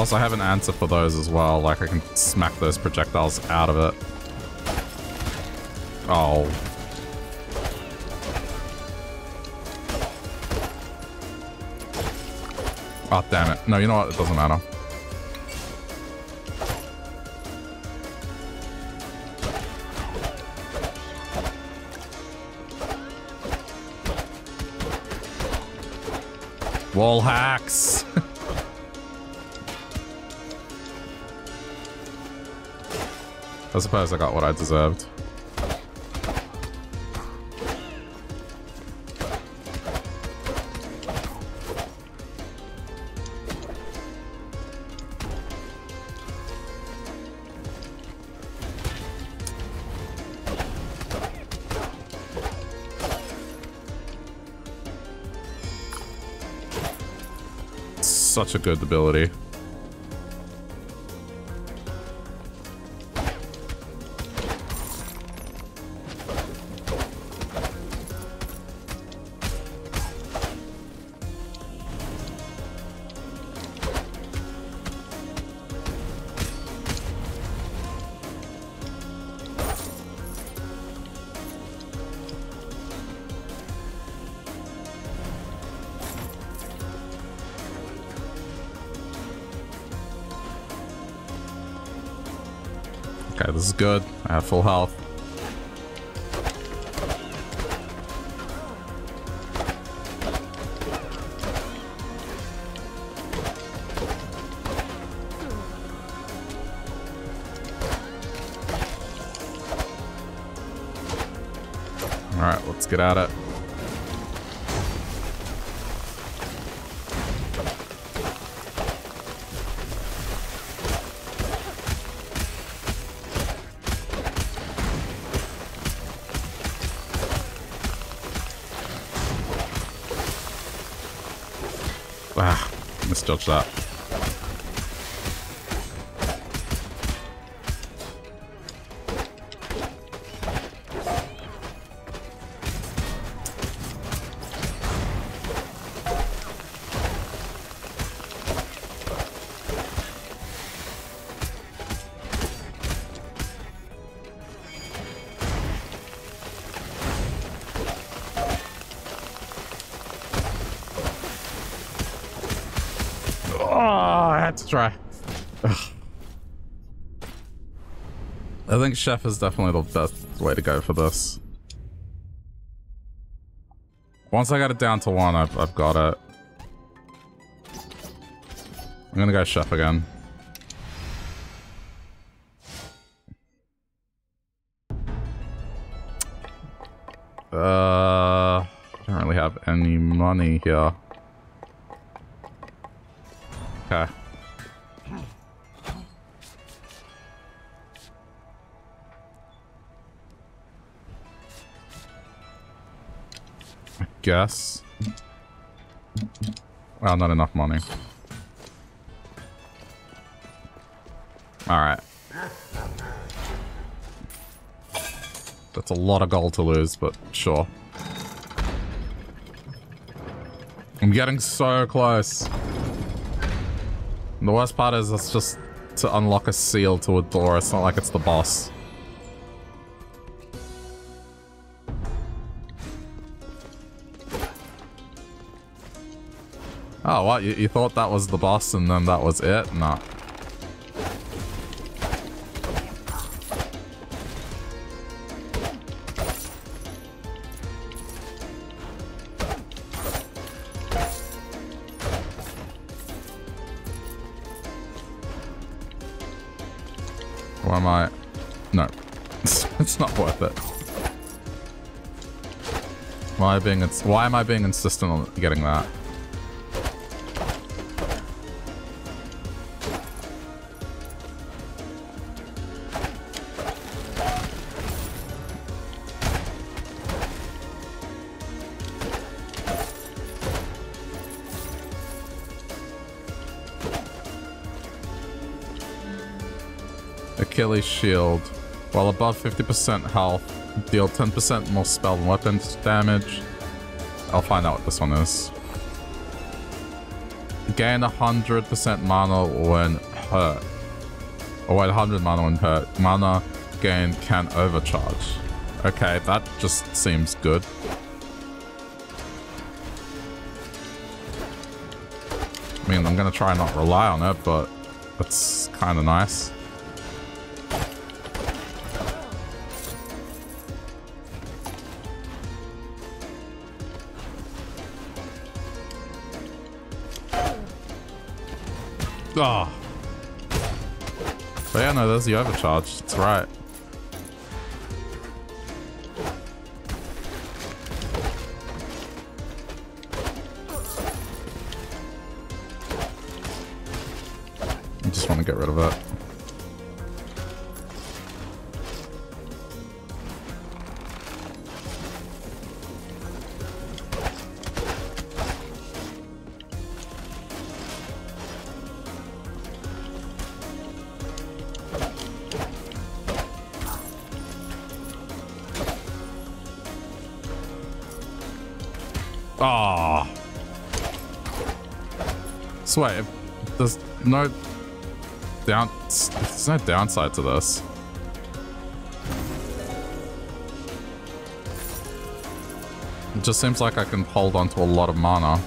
Plus, I have an answer for those as well. Like, I can smack those projectiles out of it. Oh. Oh, damn it. No, you know what? It doesn't matter. Wall hacks! I suppose I got what I deserved. Such a good ability. Full health. Alright, let's get at it. Dodge that. Think Chef is definitely the best way to go for this. Once I got it down to one, I've, I've got it. I'm gonna go Chef again. Uh, I don't really have any money here. Okay. Guess. Well, not enough money. Alright. That's a lot of gold to lose, but sure. I'm getting so close. the worst part is it's just to unlock a seal to a door. It's not like it's the boss. Oh, what? You, you thought that was the boss and then that was it? Nah. Or am I... No. it's not worth it. Why being... Why am I being insistent on getting that? Achilles shield. While above 50% health, deal 10% more spell and weapons damage. I'll find out what this one is. Gain 100% mana when hurt. Or wait, 100 mana when hurt. Mana gain can overcharge. Okay, that just seems good. I mean, I'm gonna try not rely on it, but that's kind of nice. There's the overcharge. That's right. No down. There's no downside to this. It just seems like I can hold on to a lot of mana.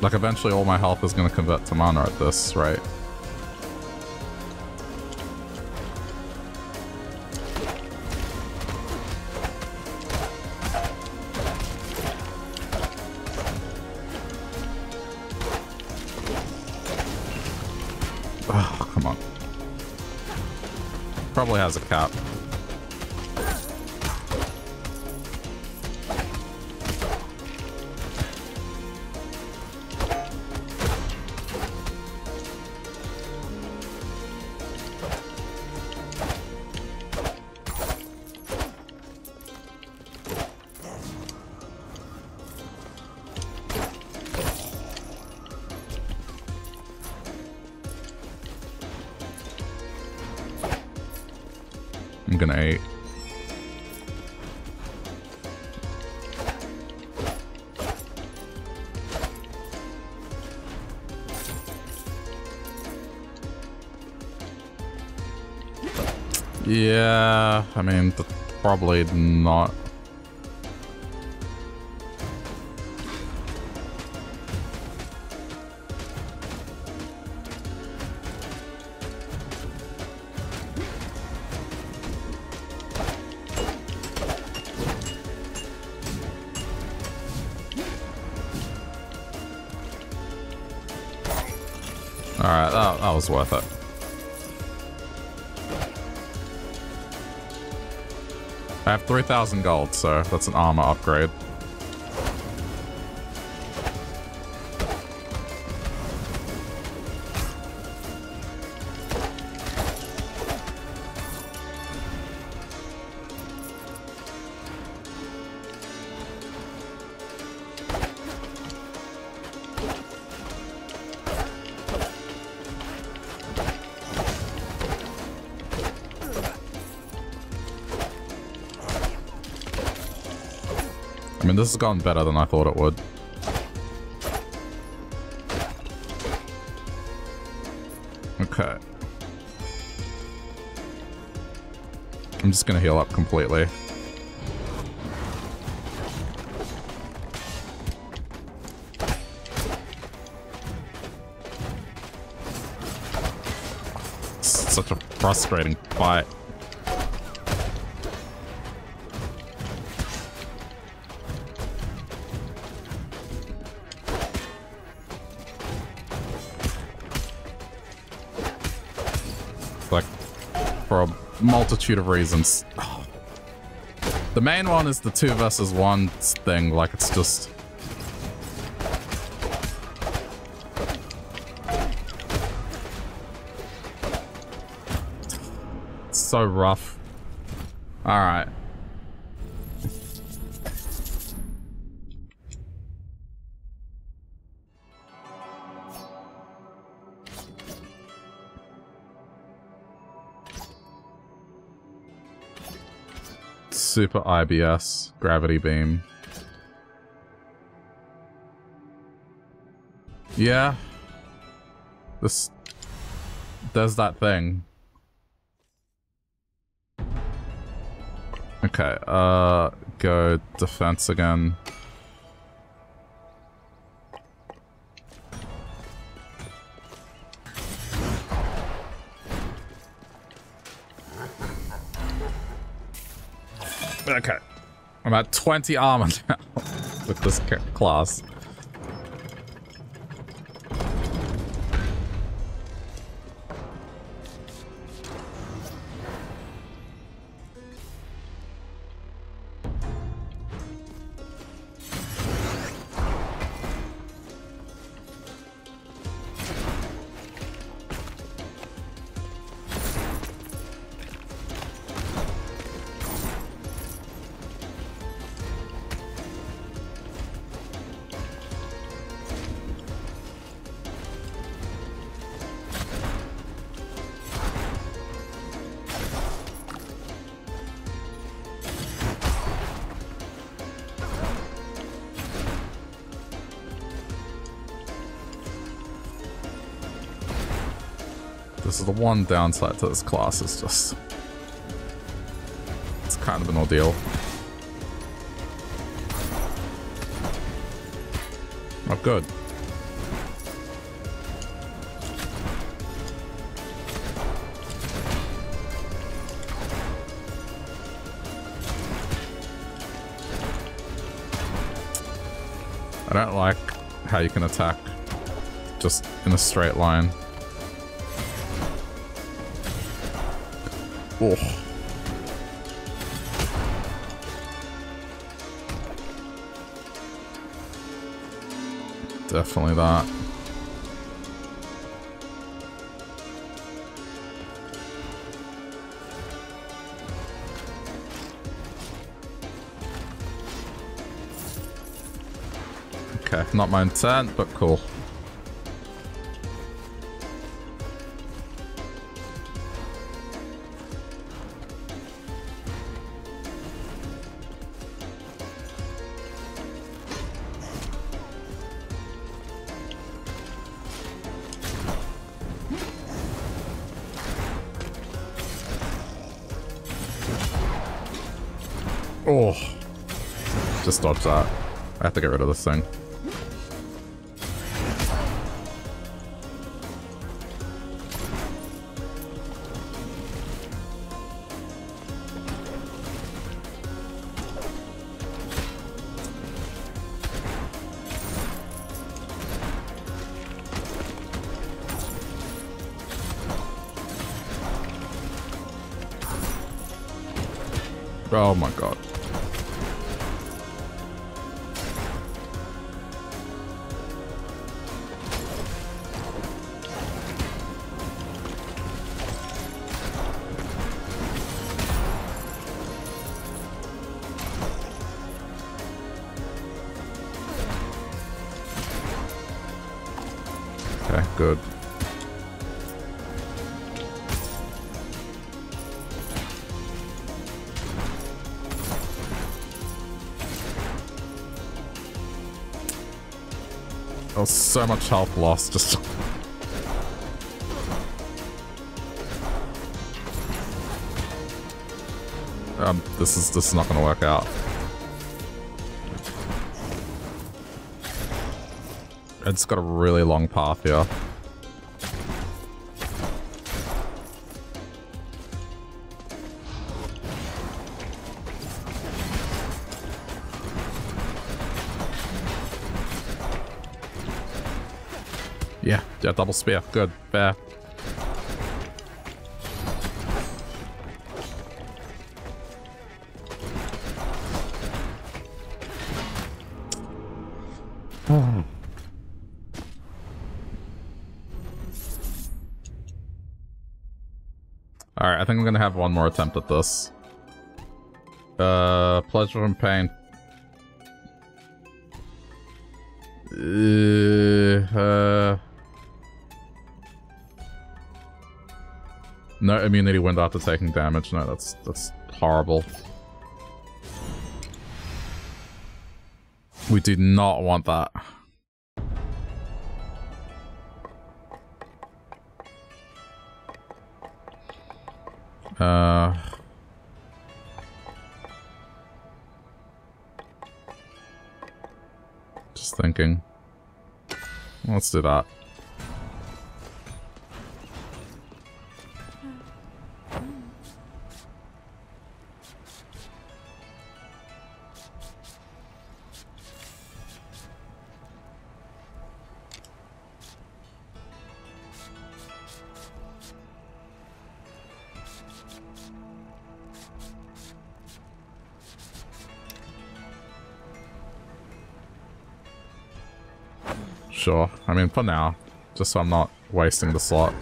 Like eventually all my health is going to convert to mana at this rate. Probably has a cap. I mean, probably not. 3,000 gold, so that's an armor upgrade. Has gone better than I thought it would. Okay. I'm just gonna heal up completely. such a frustrating fight. Multitude of reasons. The main one is the two versus one thing, like it's just... So rough. Alright. Super IBS, Gravity Beam. Yeah. This... There's that thing. Okay, uh, go defense again. I'm at 20 armor now with this class. One downside to this class is just... It's kind of an ordeal. Not good. I don't like how you can attack just in a straight line. Oh. Definitely that. Okay, not my intent, but cool. Dodge that. I have to get rid of this thing. So much health loss just... um, this is, this is not gonna work out. It's got a really long path here. double spear. Good. Fair. Alright, I think I'm gonna have one more attempt at this. Uh, pleasure and pain. No immunity window after taking damage. No, that's that's horrible. We do not want that. Uh... Just thinking. Let's do that. For now. Just so I'm not wasting the slot.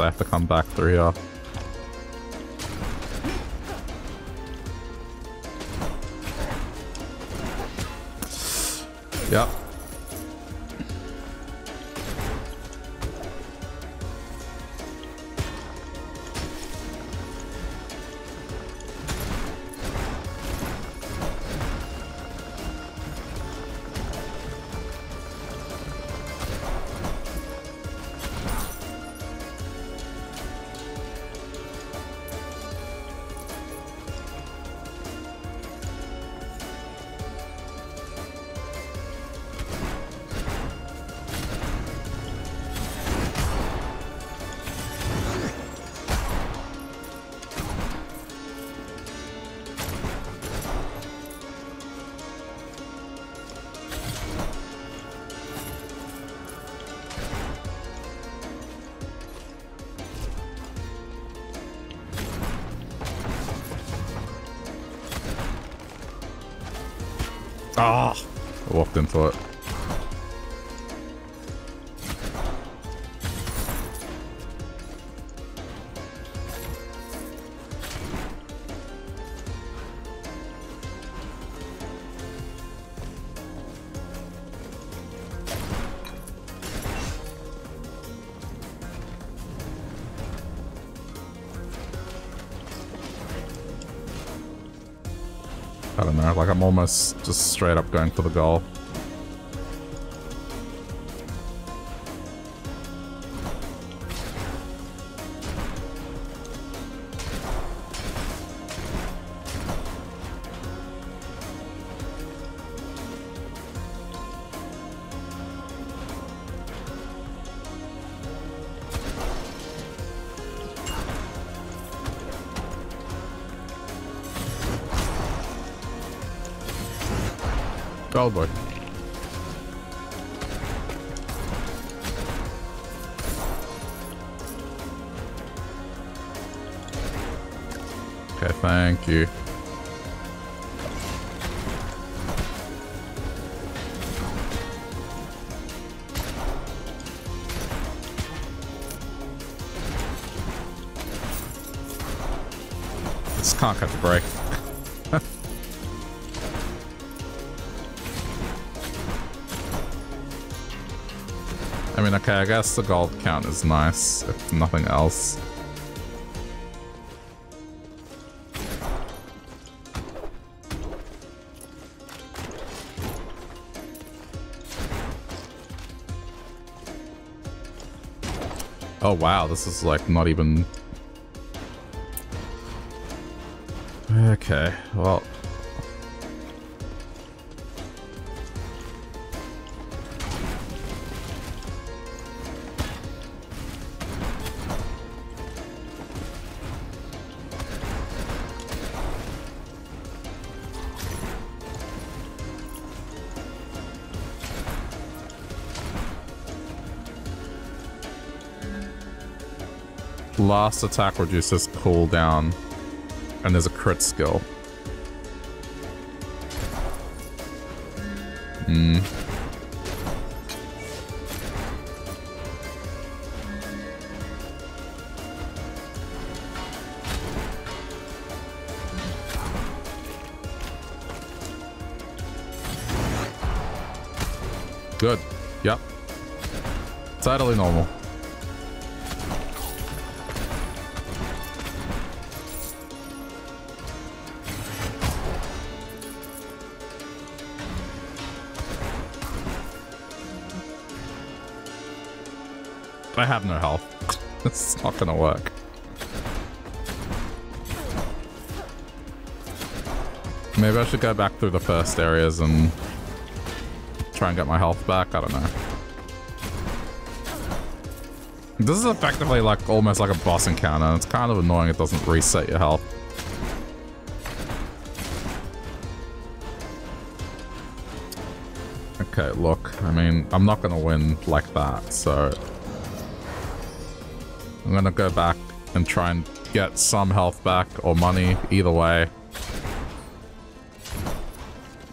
I have to come back through here. Yep. Ah. into it. Almost just straight up going for the goal. Boy. guess the gold count is nice, if nothing else. Oh wow, this is like not even last attack reduces cooldown. And there's a crit skill. Hmm. Good. Yep. Totally normal. it's not gonna work. Maybe I should go back through the first areas and try and get my health back. I don't know. This is effectively like almost like a boss encounter. It's kind of annoying it doesn't reset your health. Okay, look, I mean, I'm not gonna win like that, so I'm gonna go back and try and get some health back or money, either way.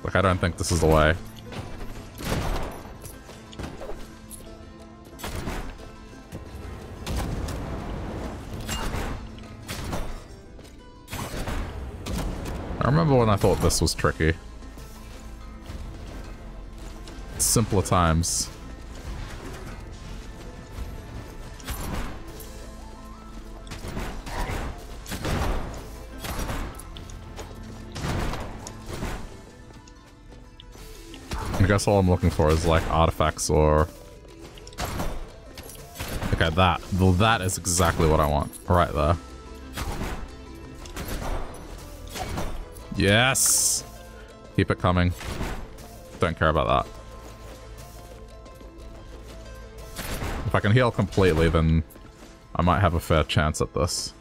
Like, I don't think this is the way. I remember when I thought this was tricky. Simpler times. Guess all I'm looking for is like artifacts or... Okay, that. Well, that is exactly what I want. Right there. Yes! Keep it coming. Don't care about that. If I can heal completely, then I might have a fair chance at this.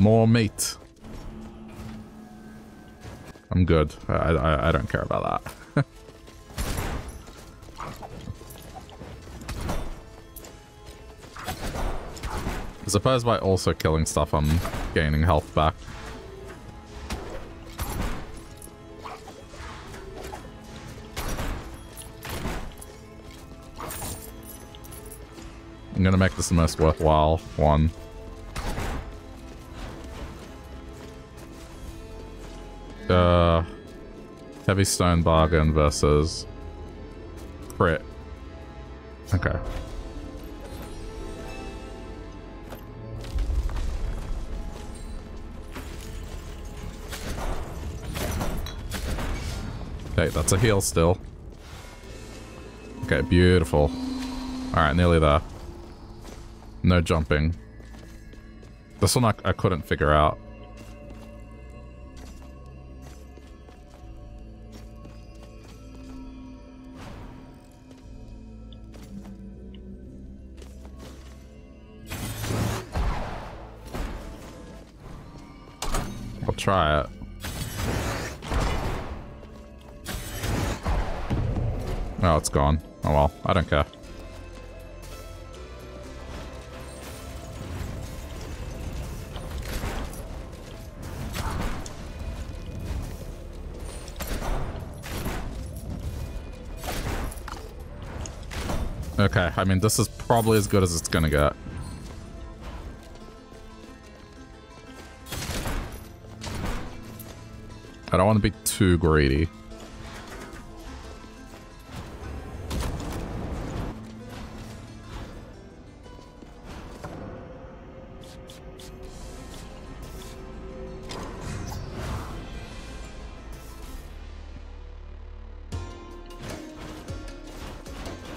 More meat. I'm good. I, I, I don't care about that. I suppose by also killing stuff I'm gaining health back. I'm gonna make this the most worthwhile one. Uh, Heavy Stone Bargain versus Crit. Okay. Okay, that's a heal still. Okay, beautiful. Alright, nearly there. No jumping. This one I, I couldn't figure out. Gone. Oh well, I don't care. Okay, I mean, this is probably as good as it's gonna get. I don't want to be too greedy.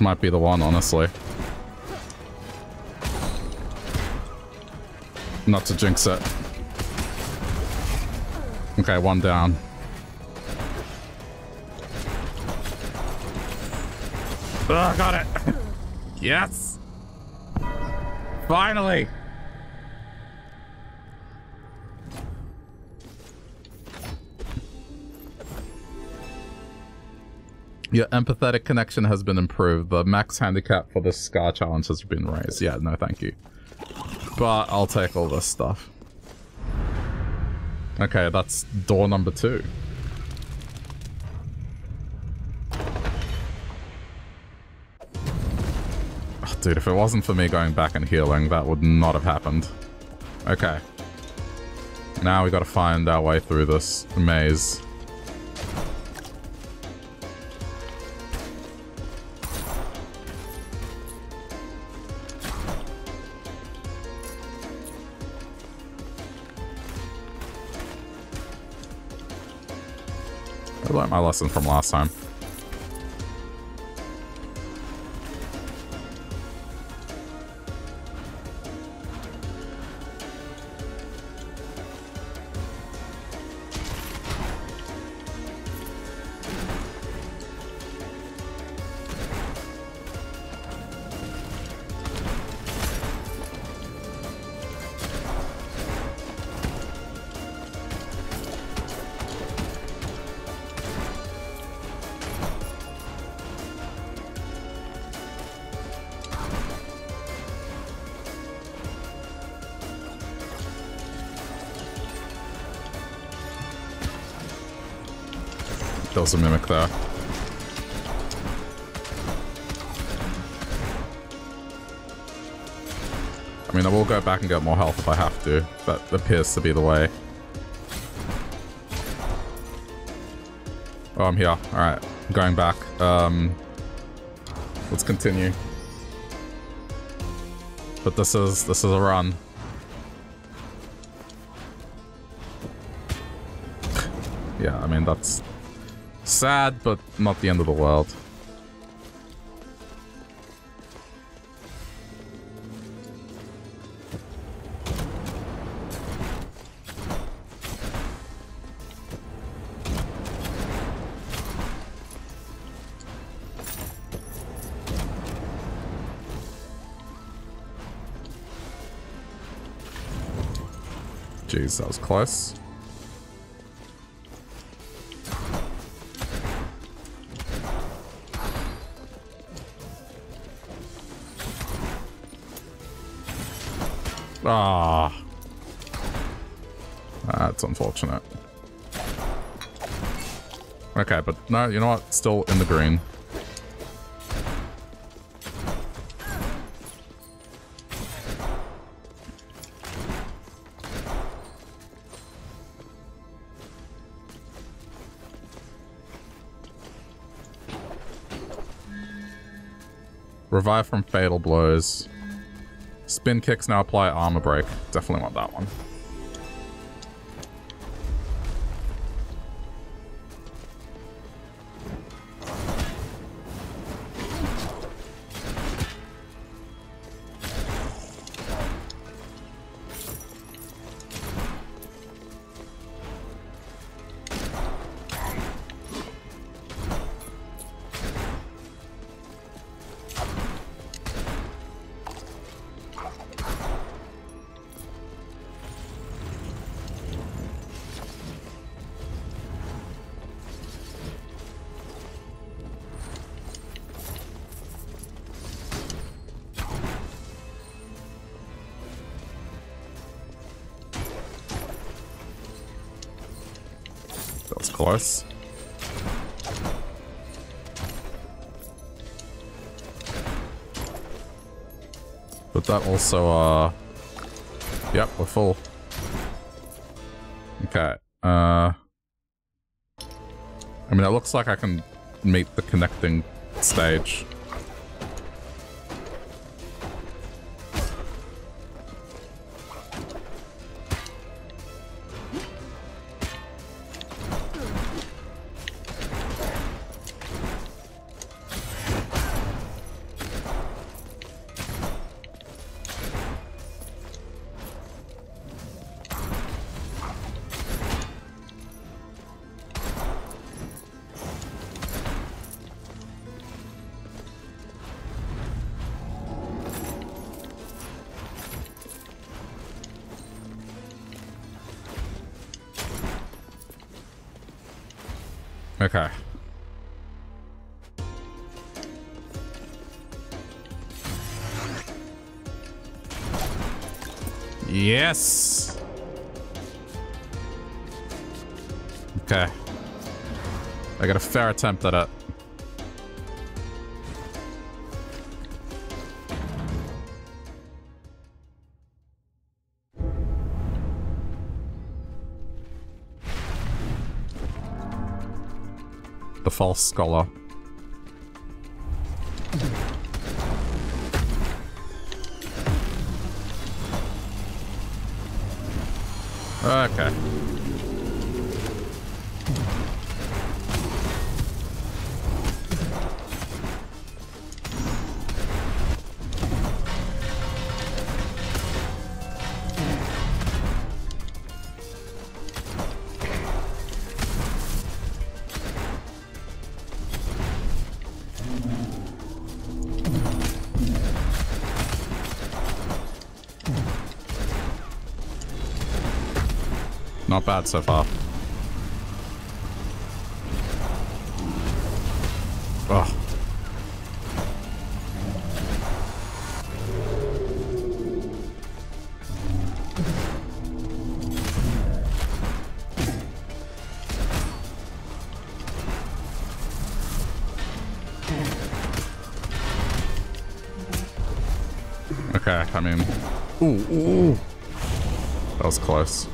Might be the one, honestly. Not to jinx it. Okay, one down. Oh, got it. yes. Finally. Your empathetic connection has been improved. The max handicap for this scar challenge has been raised. Yeah, no thank you. But I'll take all this stuff. Okay, that's door number two. Oh, dude, if it wasn't for me going back and healing, that would not have happened. Okay. Now we gotta find our way through this maze. My lesson from last time. There. I mean, I will go back and get more health if I have to. That appears to be the way. Oh, I'm here. Alright, going back. Um, let's continue. But this is, this is a run. yeah, I mean, that's sad, but not the end of the world. Jeez, that was close. Ah. That's unfortunate. Okay, but no, you know what? Still in the green. Revive from fatal blows. Spin kicks now apply armor break. Definitely want that one. Also, uh... Yep, we're full. Okay, uh... I mean, it looks like I can meet the connecting stage. Yes! Okay. I got a fair attempt at it. The false scholar. Not bad so far. Oh. Okay, I mean... Ooh, ooh. That was close.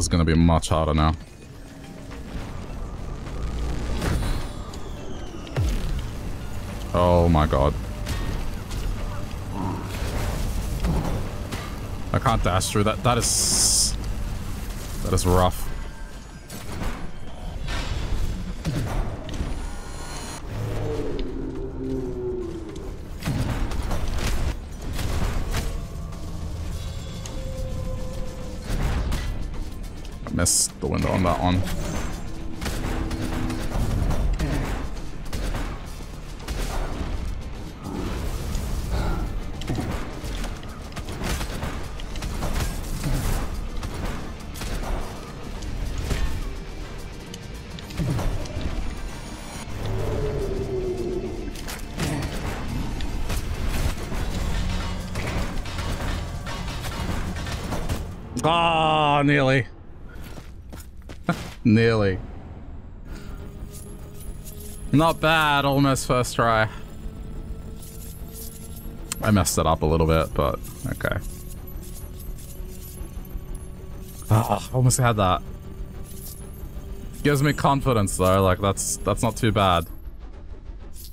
Is gonna be much harder now. Oh my god. I can't dash through that. That is... That is rough. On that one. Ah, nearly. Nearly. Not bad, almost first try. I messed it up a little bit, but okay. Ah, almost had that. Gives me confidence though, like that's that's not too bad.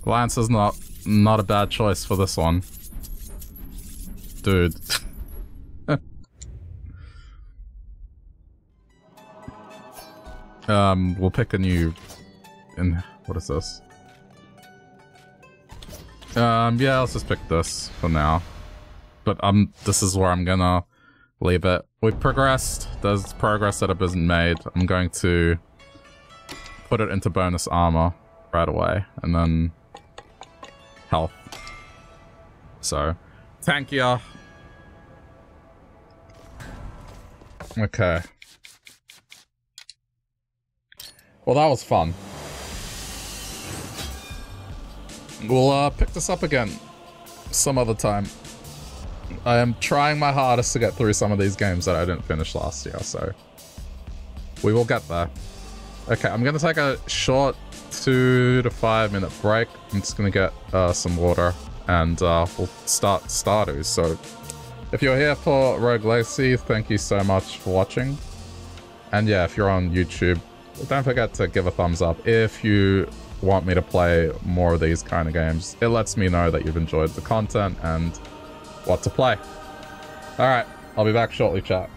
Lance is not not a bad choice for this one. Dude. Um, we'll pick a new... And what is this? Um, yeah, let's just pick this for now. But um, this is where I'm gonna leave it. We've progressed. There's progress that been made. I'm going to put it into bonus armor right away. And then health. So, tankier. Okay. Well, that was fun. We'll uh, pick this up again some other time. I am trying my hardest to get through some of these games that I didn't finish last year, so we will get there. Okay, I'm gonna take a short two to five minute break. I'm just gonna get uh, some water and uh, we'll start Stardew. So if you're here for Rogue Legacy, thank you so much for watching. And yeah, if you're on YouTube, don't forget to give a thumbs up if you want me to play more of these kind of games. It lets me know that you've enjoyed the content and what to play. Alright, I'll be back shortly, chat.